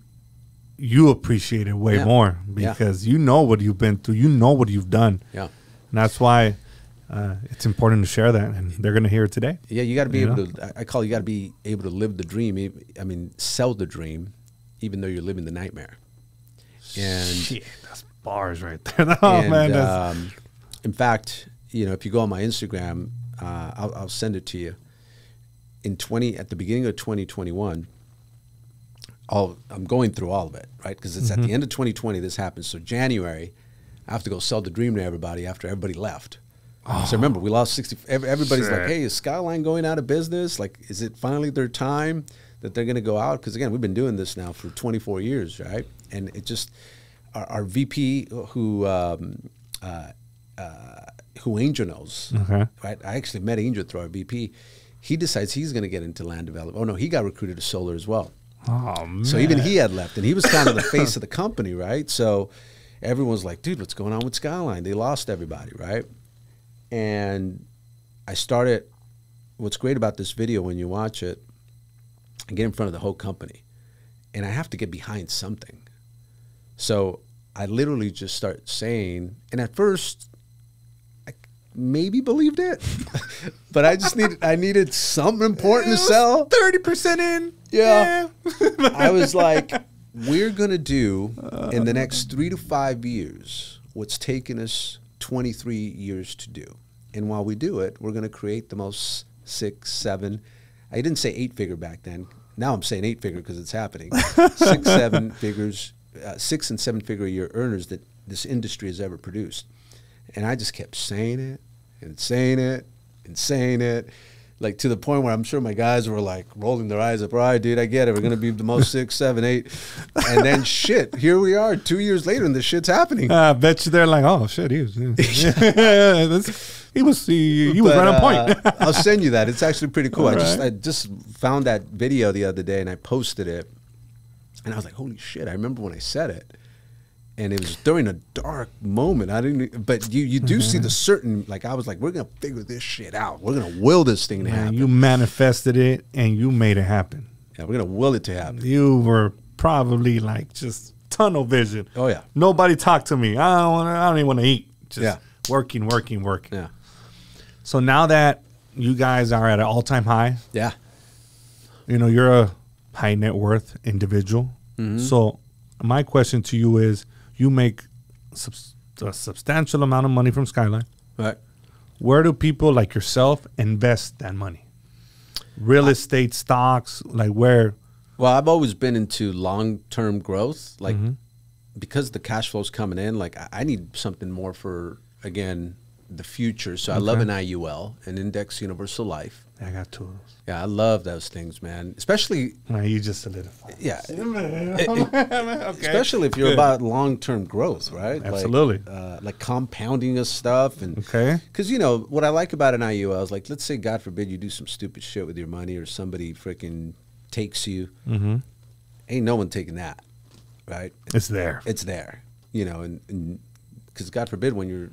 you appreciate it way Yeah. more Yeah. because you know what you've been through, you know what you've done, Yeah. and that's why uh, it's important to share that, and they're going to hear it today. Yeah, you got to be You able know? to. I- call you got to be able to live the dream. I mean, sell the dream, even though you're living the nightmare. And Shit, that's bars right there. oh and, man, um, in fact, you know, if you go on my Instagram, uh, I'll, I'll send it to you. In twenty, at the beginning of 2021, all I'm going through all of it, right? Because it's Mm-hmm. at the end of 2020 this happens. So January, I have to go sell the dream to everybody after everybody left. So remember, we lost 60. ev- Everybody's like, Oh. "Hey, is Skyline going out of business? Like, is it finally their time that they're going to go out?" Because again, we've been doing this now for 24 years, right? And it just our, our VP who um, uh, uh, who Angel knows, Okay. right? I actually met Angel through our VP. He decides he's going to get into land development. Oh no, he got recruited to solar as well. Oh man. So even he had left, and he was kind of the face of the company, right? So everyone's like, "Dude, what's going on with Skyline? They lost everybody, right?" And I started. What's great about this video when you watch it, I get in front of the whole company, and I have to get behind something. So I literally just start saying, and at first, I maybe believed it, but I just needed I needed something important to sell. thirty percent in. Yeah. I was like, we're going to do in the next three to five years what's taken us 23 years to do. And while we do it, we're going to create the most six, seven, I didn't say eight figure back then. Now I'm saying eight figure because it's happening. six, seven figures, uh, six and seven figure a year earners that this industry has ever produced. And I just kept saying it and saying it and saying it. Like to the point where I'm sure my guys were like rolling their eyes up. All right, dude, I get it. We're gonna be the most six, seven, eight, and then shit. Here we are, two years later, and this shit's happening. Uh, I bet you they're like, oh shit, he was, yeah. He was, he, he was But, right on point. uh, I'll send you that. It's actually pretty cool. I just Right. I just found that video the other day and I posted it, and I was like, holy shit! I remember when I said it, and it was during a dark moment. I didn't, but you you do Mm-hmm. see the certain like I was like, we're gonna figure this shit out. We're gonna will this thing to Man, happen. you manifested it and you made it happen. yeah, we're gonna will it to happen. You were probably like just tunnel vision. Oh, yeah. Nobody talked to me. I don't Wanna, I don't even want to eat. Just Yeah. working, working, working. Yeah, So now that you guys are at an all-time high, yeah. you know you're a high net worth individual. Mm-hmm. So my question to you is: You make subs- a substantial amount of money from Skyline. Right. Where do people like yourself invest that money? Real estate, stocks, like where? Well, I've always been into long term growth, like Mm-hmm. because the cash flow's coming in. Like I, I need something more for again the future. So I love an IUL, an Index Universal Life. I got two of those. Yeah, I love those things, man. Especially Nah, you just solidified. yeah, okay. especially if you're Good. about long term growth, right? Like, Absolutely. uh, like compounding of stuff and Okay. Because you know what I like about an IUL is like, let's say God forbid you do some stupid shit with your money or somebody freaking takes you. Mm-hmm. Ain't no one taking that, right? It's there. It's there, you know, and because God forbid when you're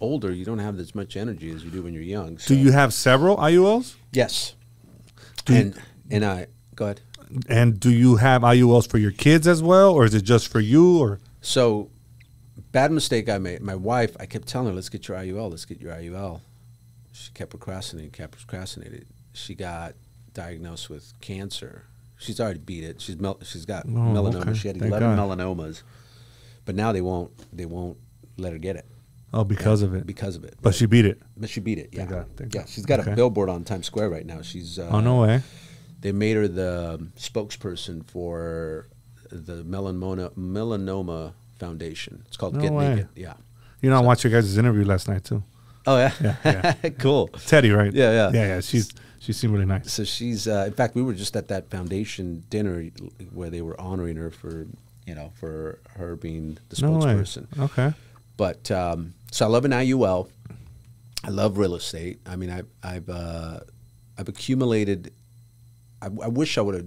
older you don't have as much energy as you do when you're young. So. Do you have several IULs? Yes. Do you- and and I go ahead. And do you have IULs for your kids as well, or is it just for you? Or So, bad mistake I made. My wife, I kept telling her, "Let's get your IUL. Let's get your IUL." She kept procrastinating, kept procrastinating. She got diagnosed with cancer. She's already beat it. She's mel- she's got oh, melanoma. okay. She had Thank eleven God. melanomas, but now they won't they won't let her get it. Oh, because of it. Because of it. But she beat it. But she beat it. Yeah, God, thank yeah. God. She's got Okay. a billboard on Times Square right now. She's. Uh, oh no way. They made her the spokesperson for the melanoma melanoma foundation. It's called No Get way. Naked. Yeah. You know, I watched your guys' interview last night too. Oh yeah. Yeah, cool. Teddi, right? Yeah, yeah. yeah, yeah. She's she seemed really nice. So she's. Uh, in fact, we were just at that foundation dinner where they were honoring her for you know for her being the No way. spokesperson. Okay. But um, so I love an IUL. I love real estate. I mean, I've I've uh, I've accumulated. I, I wish I would have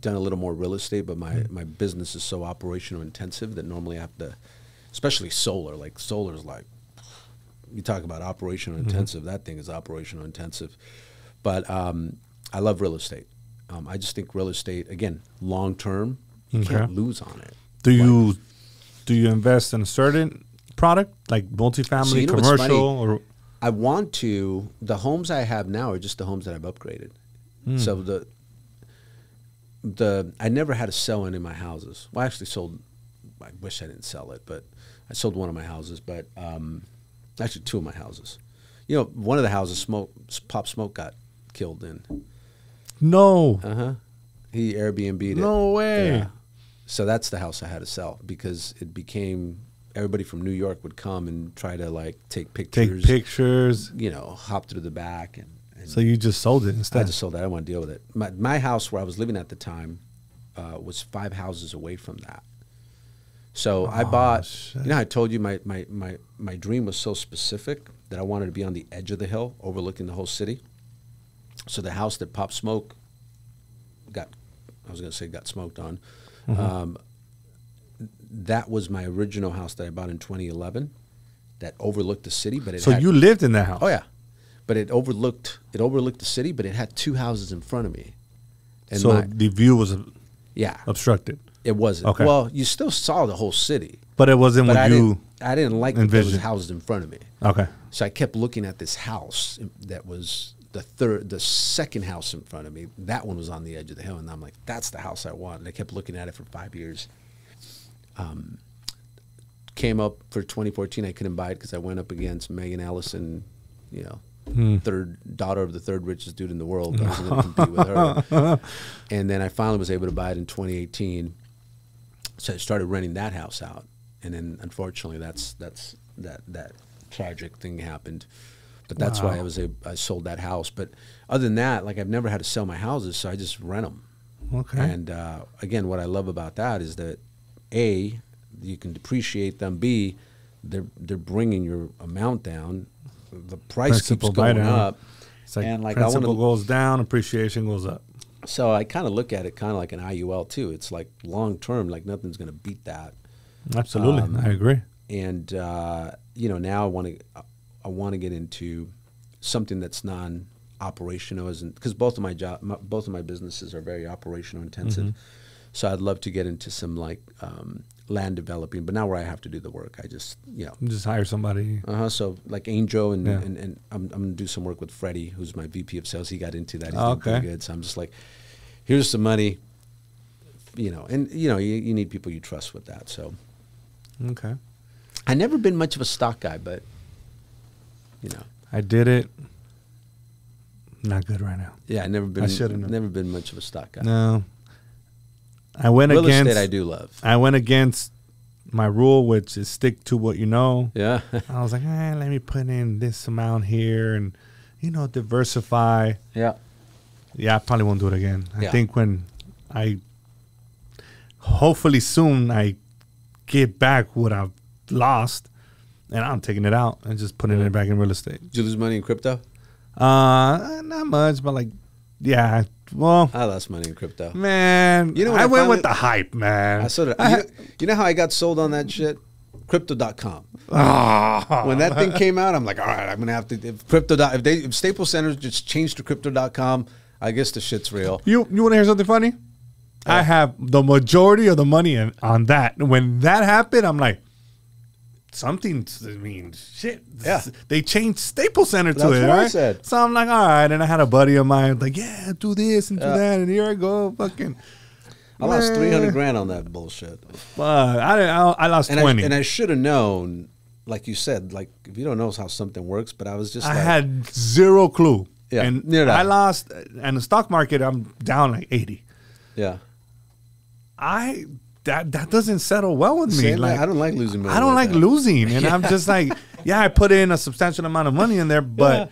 done a little more real estate, but my my business is so operational intensive that normally I have to, especially solar. Like solar is like, you talk about operational intensive. That thing is operational intensive. But um, I love real estate. Um, I just think real estate again, long term, you Okay. can't lose on it. Do you do you invest in certain product like multifamily, So you know commercial, or I want to. The homes I have now are just the homes that I've upgraded. So the the I never had to sell any of my houses. Well, I actually sold. I wish I didn't sell it, but I sold one of my houses. But um, actually, two of my houses. You know, one of the houses, smoke Pop Smoke got killed in. no? Uh huh. He Airbnb'd it. No way. Yeah. So that's the house I had to sell because it became everybody from New York would come and try to like take pictures. Take pictures. you know, hop through the back and, and So you just sold it instead. I just sold that. I didn't want to deal with it. My, my house where I was living at the time uh, was five houses away from that. So I bought. shit. You know, I told you my, my my my dream was so specific that I wanted to be on the edge of the hill, overlooking the whole city. So the house that Pop Smoke got, I was going to say got smoked on. Mm-hmm. Um, that was my original house that I bought in 2011, that overlooked the city. But it so had, you lived in that house. Oh yeah, but it overlooked it overlooked the city, but it had two houses in front of me. And so my, the view was yeah, obstructed, it wasn't. Okay. Well, you still saw the whole city, but it wasn't but what I you. didn't. I didn't like that there was houses in front of me. Okay. So I kept looking at this house that was the third, the second house in front of me. That one was on the edge of the hill, and I'm like, that's the house I want. And I kept looking at it for five years. Um, came up for 2014. I couldn't buy it because I went up against Megan Ellison, you know, Hmm. third daughter of the third richest dude in the world. I was going to compete with her. And then I finally was able to buy it in 2018. So I started renting that house out, and then unfortunately, that's that's that that tragic thing happened. But that's why I Wow. was a, I sold that house. But other than that, like I've never had to sell my houses, so I just rent them. Okay. And uh, again, what I love about that is that a you can depreciate them. B they're they're bringing your amount down. The price Principal keeps going up. It's like, and like I principal want goes down, appreciation goes up. so I kind of look at it kind of like an IUL too. It's like long term, like nothing's going to beat that. Absolutely, Um, I agree. and uh, you know now I want to I want to get into something that's non operational isn't because both of my job my, both of my businesses are very operational intensive Mm-hmm. So I'd love to get into some like um, land developing but now where I have to do the work I just you know Just hire somebody. uh-huh so like Angel and, Yeah. and, and I'm, I'm gonna do some work with Freddie who's my VP of sales he got into that he's Oh, doing pretty okay. good so I'm just like here's some money you know and you know you, you need people you trust with that so Okay. I never been much of a stock guy, but you know, I did it. Not good right now. yeah, I never been. I shouldn't have. never been much of a stock guy. No. I went Real against. estate, I do love. I went against my rule, which is stick to what you know. Yeah, I was like, eh, let me put in this amount here and, you know, diversify. yeah, Yeah, I probably won't do it again. I Yeah. think when I, hopefully soon, I get back what I've lost, and I'm taking it out and just putting it back in real estate. Did you lose money in crypto? Uh, not much, but like, yeah. Well, I lost money in crypto. man, You know what I, I went with it- the hype, man. I sort of. I You, know, you know how I got sold on that shit? Crypto.com. Ah. When that thing came out, I'm like, all right, I'm gonna have to. If crypto. dot- If they if Staples Center just changed to Crypto.com, I guess the shit's real. You you want to hear something funny? I have the majority of the money in, on that. When that happened, I'm like, something. I mean, shit. Yeah. they changed Staples Center to That's it, what I right? said. So I'm like, all right. And I had a buddy of mine like, yeah, do this and do that, and here I go, fucking. I lost three hundred grand on that bullshit. Fuck, I, I I lost And I, twenty. and I should have known, like you said, like if you don't know how something works, but I was just I like, had zero clue. Yeah, and I. I lost. And the stock market, I'm down like eighty. yeah. I that that doesn't settle well with me. Like I don't like losing money I don't like like losing, and I'm just like, yeah, I put in a substantial amount of money in there, but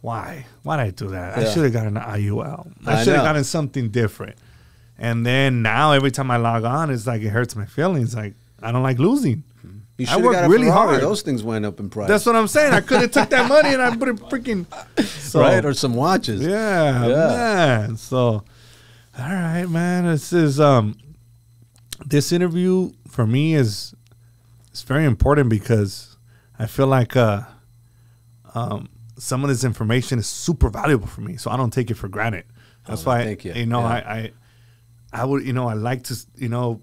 why? Why did I do that? I should have gotten an IUL. I, should have gotten something different. And then now every time I log on, it's like it hurts my feelings. Like I don't like losing. You I worked really Ferrari. hard. Those things went up in price. That's what I'm saying. I could have took that money and I put it freaking so, right, or some watches. yeah, Yeah. man. So, all right, man. This is um, this interview for me is it's very important because I feel like uh, um, some of this information is super valuable for me, so I don't take it for granted. That's Oh, why thank you. you know Yeah. I, I I would you know I like to you know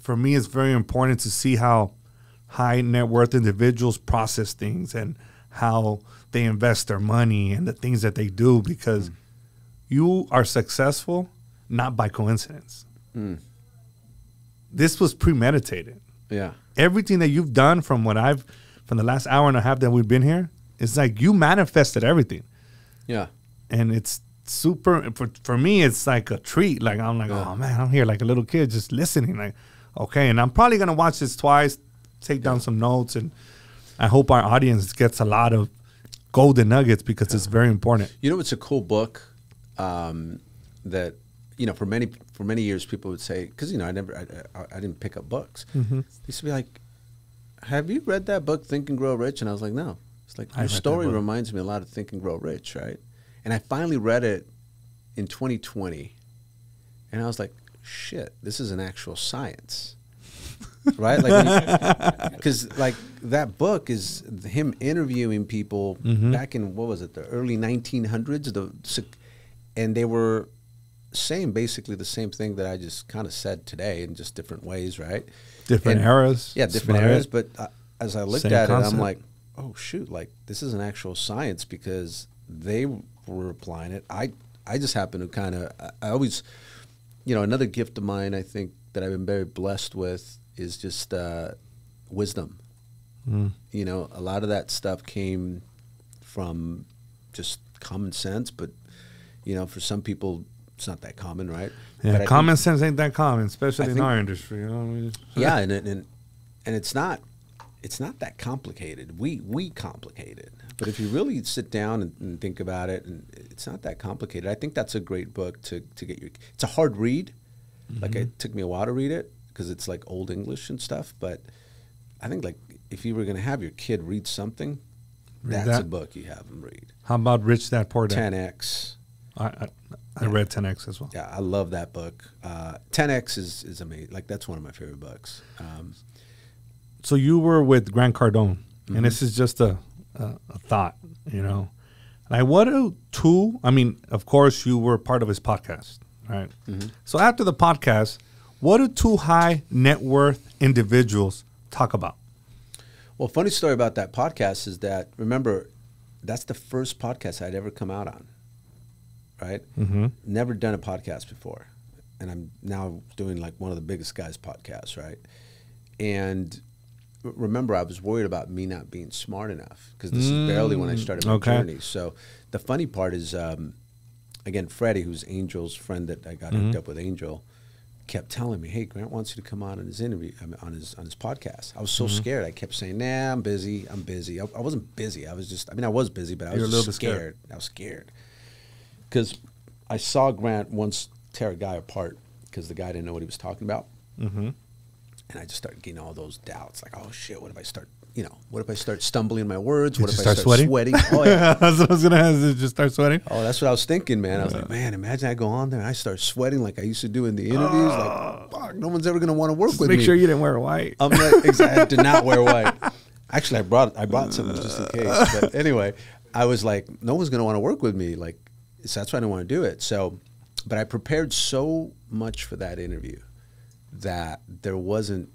for me it's very important to see how high net worth individuals process things and how they invest their money and the things that they do because you are successful not by coincidence. This was premeditated. Yeah. Everything that you've done from what I've from the last hour and a half that we've been here, it's like you manifested everything. Yeah. And it's super for, for me it's like a treat. Like I'm like, Yeah. oh man, I'm here like a little kid just listening. Like, okay, and I'm probably gonna watch this twice, take down some notes, and I hope our audience gets a lot of golden nuggets because it's very important. You know, it's a cool book um, that you know for many for many years people would say because you know I never I, I, I didn't pick up books. Mm-hmm. They used to be like, "Have you read that book, Think and Grow Rich?" And I was like, "No." It's like I your story reminds me a lot of Think and Grow Rich, right? And I finally read it in 2020, and I was like, "Shit, this is an actual science." right? Like, because like that book is him interviewing people Mm-hmm. back in what was it, the early 1900s, the and they were saying basically the same thing that I just kind of said today in just different ways, right? Different And- eras. Yeah, different Smart. eras. But uh, as I looked Same at it. I'm like, oh shoot, like this is an actual science because they were applying it. I I just happen to kind of I, I always, you know, another gift of mine I think that I've been very blessed with is just uh, wisdom. Mm. You know, a lot of that stuff came from just common sense, but you know, for some people, it's not that common, right? Yeah, But common think- sense ain't that common, especially I in think- our industry. You know I mean? yeah, and and and it's not it's not that complicated. We we complicate it, but if you really sit down and, and think about it, and it's not that complicated. I think that's a great book to to get your. It's a hard read. Like Mm-hmm. it took me a while to read it because it's like old English and stuff. But I think like if you were going to have your kid read something, Read that's a that? book you have them read. How about Rich Dad Poor Dad? 10x. I, I, I read 10X as well. Yeah, I love that book. Uh, 10x is is amazing. Like that's one of my favorite books. Um, So you were with Grant Cardone, Mm-hmm. and this is just a, a, a thought, you know. Like, what do two? I mean, of course, you were part of his podcast, right? Mm-hmm. So after the podcast, what do two high net worth individuals talk about? Well, funny story about that podcast is that remember, that's the first podcast I'd ever come out on. Right? Mm-hmm. Never done a podcast before, and I'm now doing like one of the biggest guys' podcasts. Right? And remember, I was worried about me not being smart enough because this is barely when I started my Mm, okay. journey. So the funny part is, um, again, Freddie, who's Angel's friend that I got Mm-hmm. hooked up with, Angel, kept telling me, "Hey, Grant wants you to come on in his interview, I mean, on his on his podcast." I was so Mm-hmm. scared. I kept saying, "Nah, I'm busy. I'm busy." I, I wasn't busy. I was just. I mean, I was busy, but I was a little scared. scared. I was scared because I saw Grant once tear a guy apart because the guy didn't know what he was talking about, Mm-hmm. and I just started getting all those doubts, like, "Oh shit, what if I start?" You know, what if I start stumbling in my words? Did what if start I start sweating? Oh yeah. That's what I was gonna ask. Did you start sweating? Oh, that's what I was thinking, man. I was like, man, imagine I go on there and I start sweating like I used to do in the interviews. like, fuck, no one's ever gonna want to work Just with make me. Make sure you didn't wear white. I'm like, exactly. I did not wear white. Actually, I brought I brought some just in case. But anyway, I was like, no one's gonna want to work with me. Like, so that's why I didn't want to do it. So, but I prepared so much for that interview that there wasn't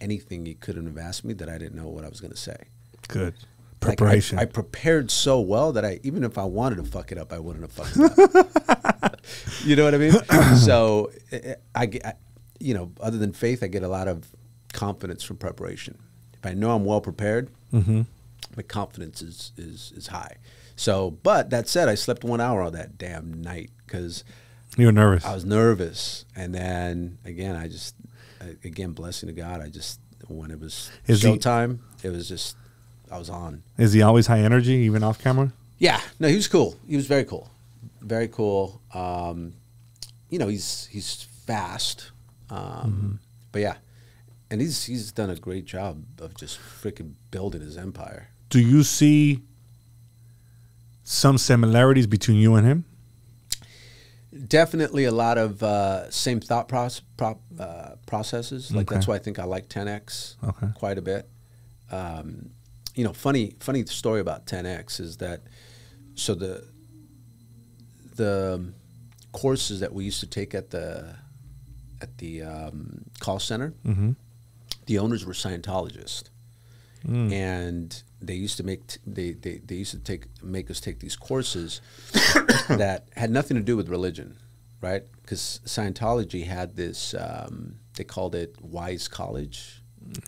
anything you couldn't have asked me that I didn't know what I was gonna say. Good Like, I- preparation. I, prepared so well that I even if I wanted to fuck it up, I wouldn't have fucked it up. you know what I mean? so eh, eh, I, I, I- you know, other than faith, I get a lot of confidence from preparation. if I know I'm well prepared, mm-hmm. my confidence is is is high. So, but that said, I slept one hour on that damn night because You were nervous. I was nervous, and then again, I just again blessing to God. I just when it was Is he- showtime, it was just I was on. Is he always high energy, even off camera? Yeah, no, he was cool. He was very cool, very cool. Um, you know, he's he's fast, um, but yeah, and he's he's done a great job of just freaking building his empire. Do you see some similarities between you and him? Definitely a lot of uh, same thought process, prop, uh, processes. Like that's why I think I like 10x Okay. quite a bit. Um, you know, funny funny story about 10x is that so the the courses that we used to take at the at the um, call center, Mm-hmm. the owners were Scientologists, and they used to make t- they, they they used to take make us take these courses that had nothing to do with religion, right? Because Scientology had this um, they called it Wise College,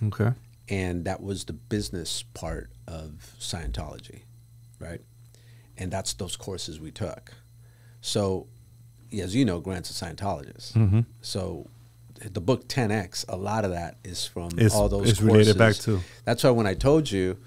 Okay. and that was the business part of Scientology, right? And that's those courses we took. So, as you know, Grant's a Scientologist. Mm-hmm. So, the book 10x, a lot of that is from It's- all those it's courses. related back to. That's why when I told you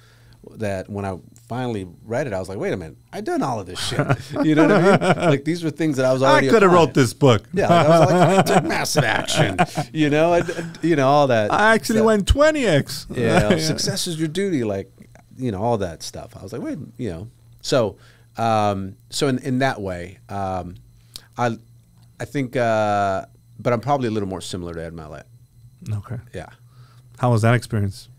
that when I finally read it, I was like, wait a minute, I've done all of this shit. you know what I mean? Like these were things that I was I already. could have wrote this book. Yeah, like, I was like, I took massive action. You know, I, you know all that. I actually that- went 20x. yeah, success is your duty, like you know all that stuff. I was like, wait, you know, so um, so in, in that way, um, I I think, uh, but I'm probably a little more similar to Ed Mylett. Okay. Yeah. How was that experience?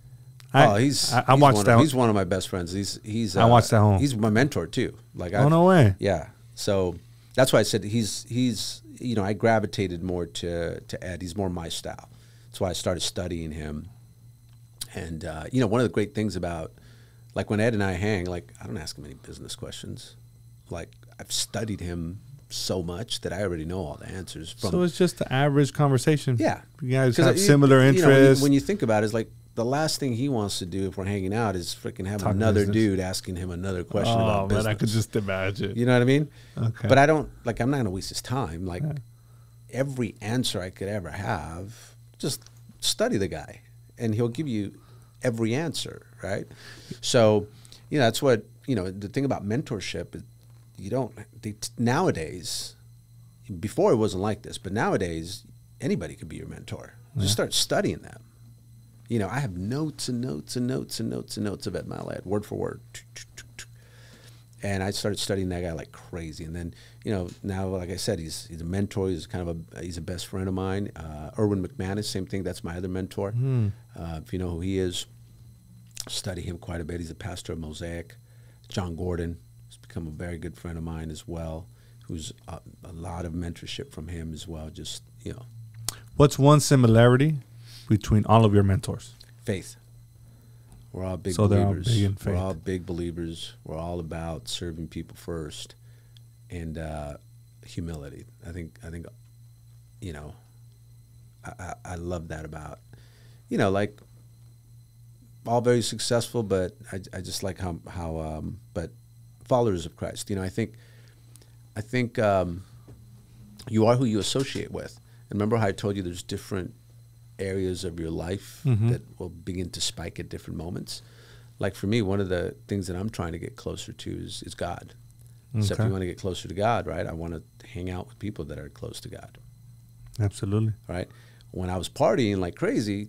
Oh, he's I, I he's watched one that. Of, he's one of my best friends. He's he's. I uh, watched that home. He's my mentor too. Like, oh I've- no way. Yeah. So that's why I said he's he's you know I gravitated more to to Ed. He's more my style. That's why I started studying him. And uh, you know one of the great things about like when Ed and I hang, like I don't ask him any business questions. Like I've studied him so much that I already know all the answers from So it's just the average conversation. yeah. You guys have it- similar you know, when you- interests. when, you, think about it, it's like the last thing he wants to do if we're hanging out is freaking have Talk another business. dude asking him another question oh about man, business. I could just imagine. You know what I mean? Okay. But I don't like. I'm not going to waste his time. Like every answer I could ever have, just study the guy, and he'll give you every answer, right? So, you know, that's what you know. The thing about mentorship, you don't they, nowadays. Before it wasn't like this, but nowadays anybody could be your mentor. Just start studying them. You know, I have notes and notes and notes and notes and notes of Ed Mylett, word for word. And I started studying that guy like crazy. And then, you know, now, like I said, he's he's a mentor. He's kind of a he's a best friend of mine. Uh, Erwin McManus, same thing. That's my other mentor. Uh, if you know who he is, study him quite a bit. He's a pastor of Mosaic. Jon Gordon has become a very good friend of mine as well. Who's a, a lot of mentorship from him as well. Just you know, What's one similarity between all of your mentors? faith. We're all big So they're all believers. big We're all big believers. We're all about serving people first, and uh, humility. I think. I think. You know. I, I, I love that about. You know, like. All very successful, but I, I just like how how um, but followers of Christ. You know, I think. I think um, you are who you associate with. And remember how I told you there's different areas of your life Mhm. that will begin to spike at different moments. Like for me, one of the things that I'm trying to get closer to is, is God. So if you want to get closer to God, right, I want to hang out with people that are close to God, Absolutely. right? When I was partying like crazy,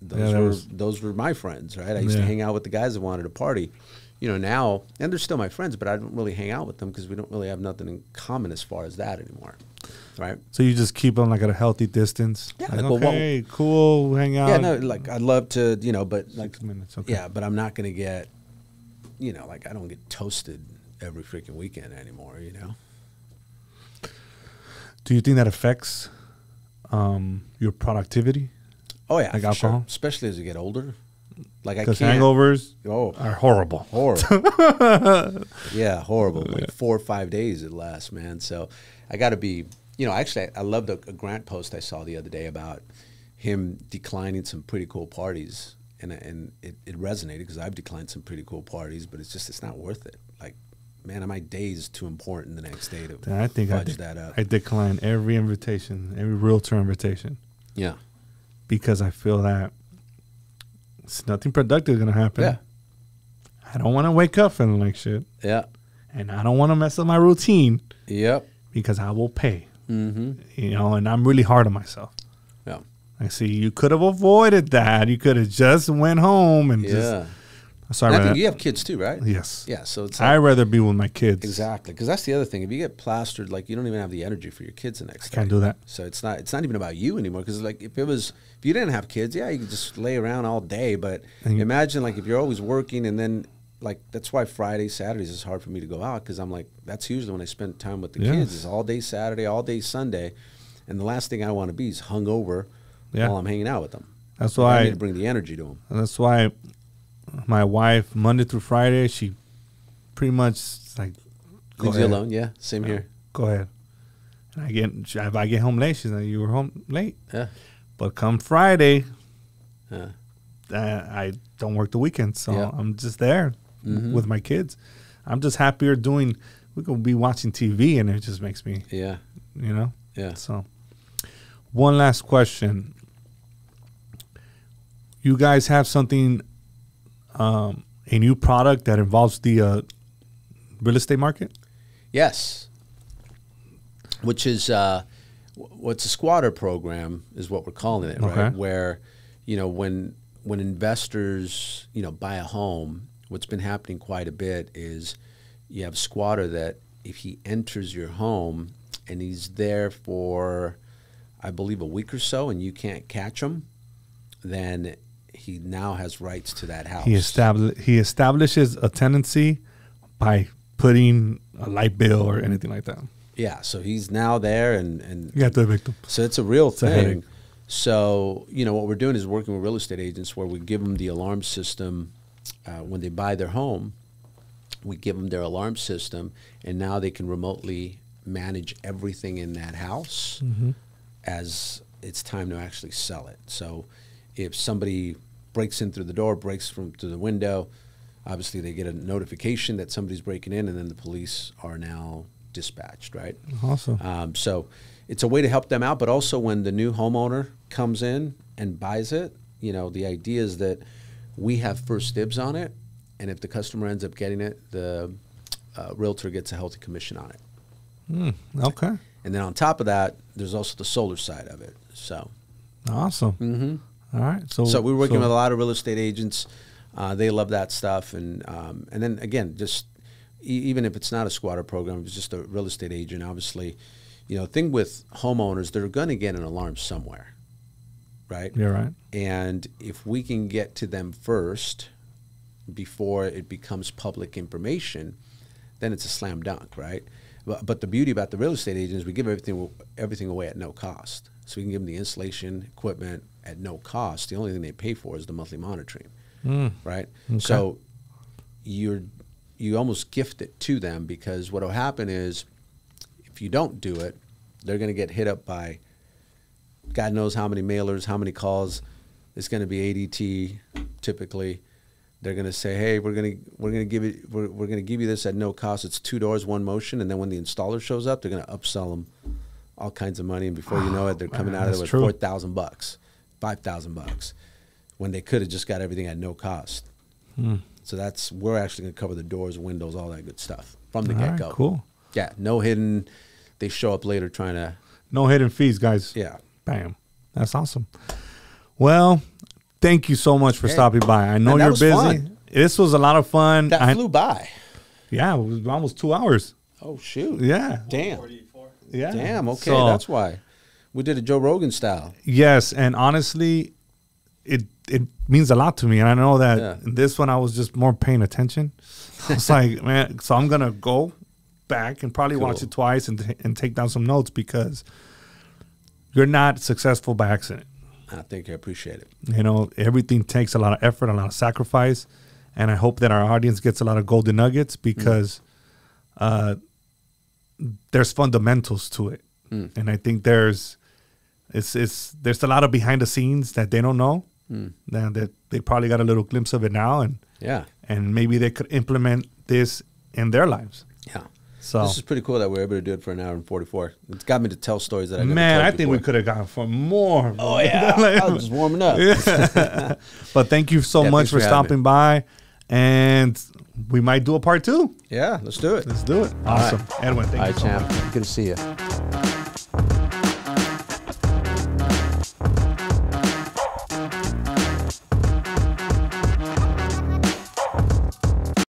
those Yeah, were was- those were my friends, right? I used to hang out with the guys that wanted to party. You know, now and they're still my friends, but I don't really hang out with them because we don't really have nothing in common as far as that anymore, right? So you just keep them like at a healthy distance. Yeah, Like, like, well, okay, cool, hang out. Yeah, no, like I'd love to, you know, but like, Six minutes, okay. yeah, but I'm not gonna get, you know, like I don't get toasted every freaking weekend anymore, you know. Do you think that affects um, your productivity? Oh yeah, Like for sure. especially as you get older. Like I can't. hangovers Oh, are horrible. horrible. yeah, horrible. Like four or five days it lasts, man. So I got to be, you know, actually, I loved a, a Grant post I saw the other day about him declining some pretty cool parties and and it, it resonated because I've declined some pretty cool parties, but it's just it's not worth it. Like, man, my day is too important the next day to I think I, fudge de- that up. I decline every invitation, every realtor invitation, yeah, because I feel that it's nothing productive going to happen. yeah, I don't want to wake up feeling like shit, yeah, and I don't want to mess up my routine yep, because I will pay. Mm-hmm, You know, and I'm really hard on myself. yeah, I see you could have avoided that. You could have just went home and yeah. just. Sorry, I think you have kids too, right? Yes. Yeah, so it's I'd rather be with my kids. exactly because that's the other thing. If you get plastered, like you don't even have the energy for your kids the next day. Can't do that. So it's not it's not even about you anymore. Because like if it was if you didn't have kids, yeah, you could just lay around all day. But And imagine like if you're always working and then like that's why Fridays Saturdays is hard for me to go out because I'm like that's usually when I spend time with the Yes. kids is all day Saturday, all day Sunday, and the last thing I want to be is hungover Yeah. while I'm hanging out with them. That's why I need to bring the energy to them. That's why my wife Monday through Friday she pretty much like go Leave you alone. Yeah, same here. Go ahead. And I get if I get home late, she's like, "You were home late." Yeah. But come Friday, Yeah. uh, I don't work the weekends, so Yeah. I'm just there Mhm. with my kids. I'm just happier doing. We could be watching TV, and it just makes me, Yeah. you know. Yeah. So, one last question. You guys have something, um, a new product that involves the uh, real estate market? Yes. Which is uh, wh- what's a squatter program is what we're calling it, right? Where, you know, when when investors, you know, buy a home, what's been happening quite a bit is you have a squatter that if he enters your home and he's there for, I believe, a week or so, and you can't catch him, then he now has rights to that house. He established he establishes a tenancy by putting a light bill or anything like that. yeah, so he's now there, and and You evict him. So it's a real a thing. headache. So you know what we're doing is working with real estate agents where we give them the alarm system uh, when they buy their home. We give them their alarm system, and now they can remotely manage everything in that house as it's time to actually sell it. So if somebody breaks in through the door, breaks from through the window, obviously they get a notification that somebody's breaking in, and then the police are now dispatched. Right. Awesome. Um, so it's a way to help them out, but also when the new homeowner comes in and buys it, you know, the idea is that we have first dibs on it, and if the customer ends up getting it, the uh, realtor gets a healthy commission on it. Mm, okay. And then on top of that, there's also the solar side of it. So, Awesome. hmm All right. So so we're working so- with a lot of real estate agents. Uh, they love that stuff, and um, and then again, just e- even if it's not a squatter program, it's just a real estate agent. Obviously, you know, thing with homeowners, they're going to get an alarm somewhere, right? Yeah. Right. And if we can get to them first before it becomes public information, then it's a slam dunk, right? But, but the beauty about the real estate agent is we give everything everything away at no cost. So we can give them the installation equipment at no cost. The only thing they pay for is the monthly monitoring, Mm. right? Okay. So you're you almost gift it to them because what will happen is if you don't do it, they're going to get hit up by God knows how many mailers, how many calls. It's going to be ADT typically. They're going to say, "Hey, we're going to we're going to give it we're, we're going to give you this at no cost. It's two doors, one motion." And then when the installer shows up, they're going to upsell them all kinds of money, and before you know it, they're coming man, out of there with true. four thousand bucks, five thousand bucks, when they could have just got everything at no cost. Hmm. So that's we're actually going to cover the doors, windows, all that good stuff from the All get right, go. cool. Yeah, no hidden. They show up later trying to. No hidden fees, guys. Yeah. Bam. That's awesome. Well, thank you so much for Hey. stopping by. I know Man, you're busy. fun. This was a lot of fun. That I- flew by. yeah, it was almost two hours. Oh shoot! Yeah. Damn. Yeah. Damn. Okay, So- that's why we did a Joe Rogan style. Yes, and honestly, it it means a lot to me, and I know that Yeah. this one I was just more paying attention. It's like, man, so I'm gonna go back and probably watch it twice and and take down some notes because you're not successful by accident. I think I appreciate it. You know, everything takes a lot of effort, a lot of sacrifice, and I hope that our audience gets a lot of golden nuggets mm. because uh, there's fundamentals to it, mm. and I think there's it's it's there's a lot of behind the scenes that they don't know, mm. Now that they probably got a little glimpse of it now, and Yeah. and maybe they could implement this in their lives. Yeah. So This is pretty cool that we're able to do it for an hour and 44. It's got me to tell stories that I never man, I think we could have gone for more. Oh, yeah. I was just warming up. but thank you so Yeah, much for for stopping by, and we might do a part two. Yeah, let's do it. Let's do it. All right. Awesome, Edwin. Thank All you right, so much. champ. Good to see you.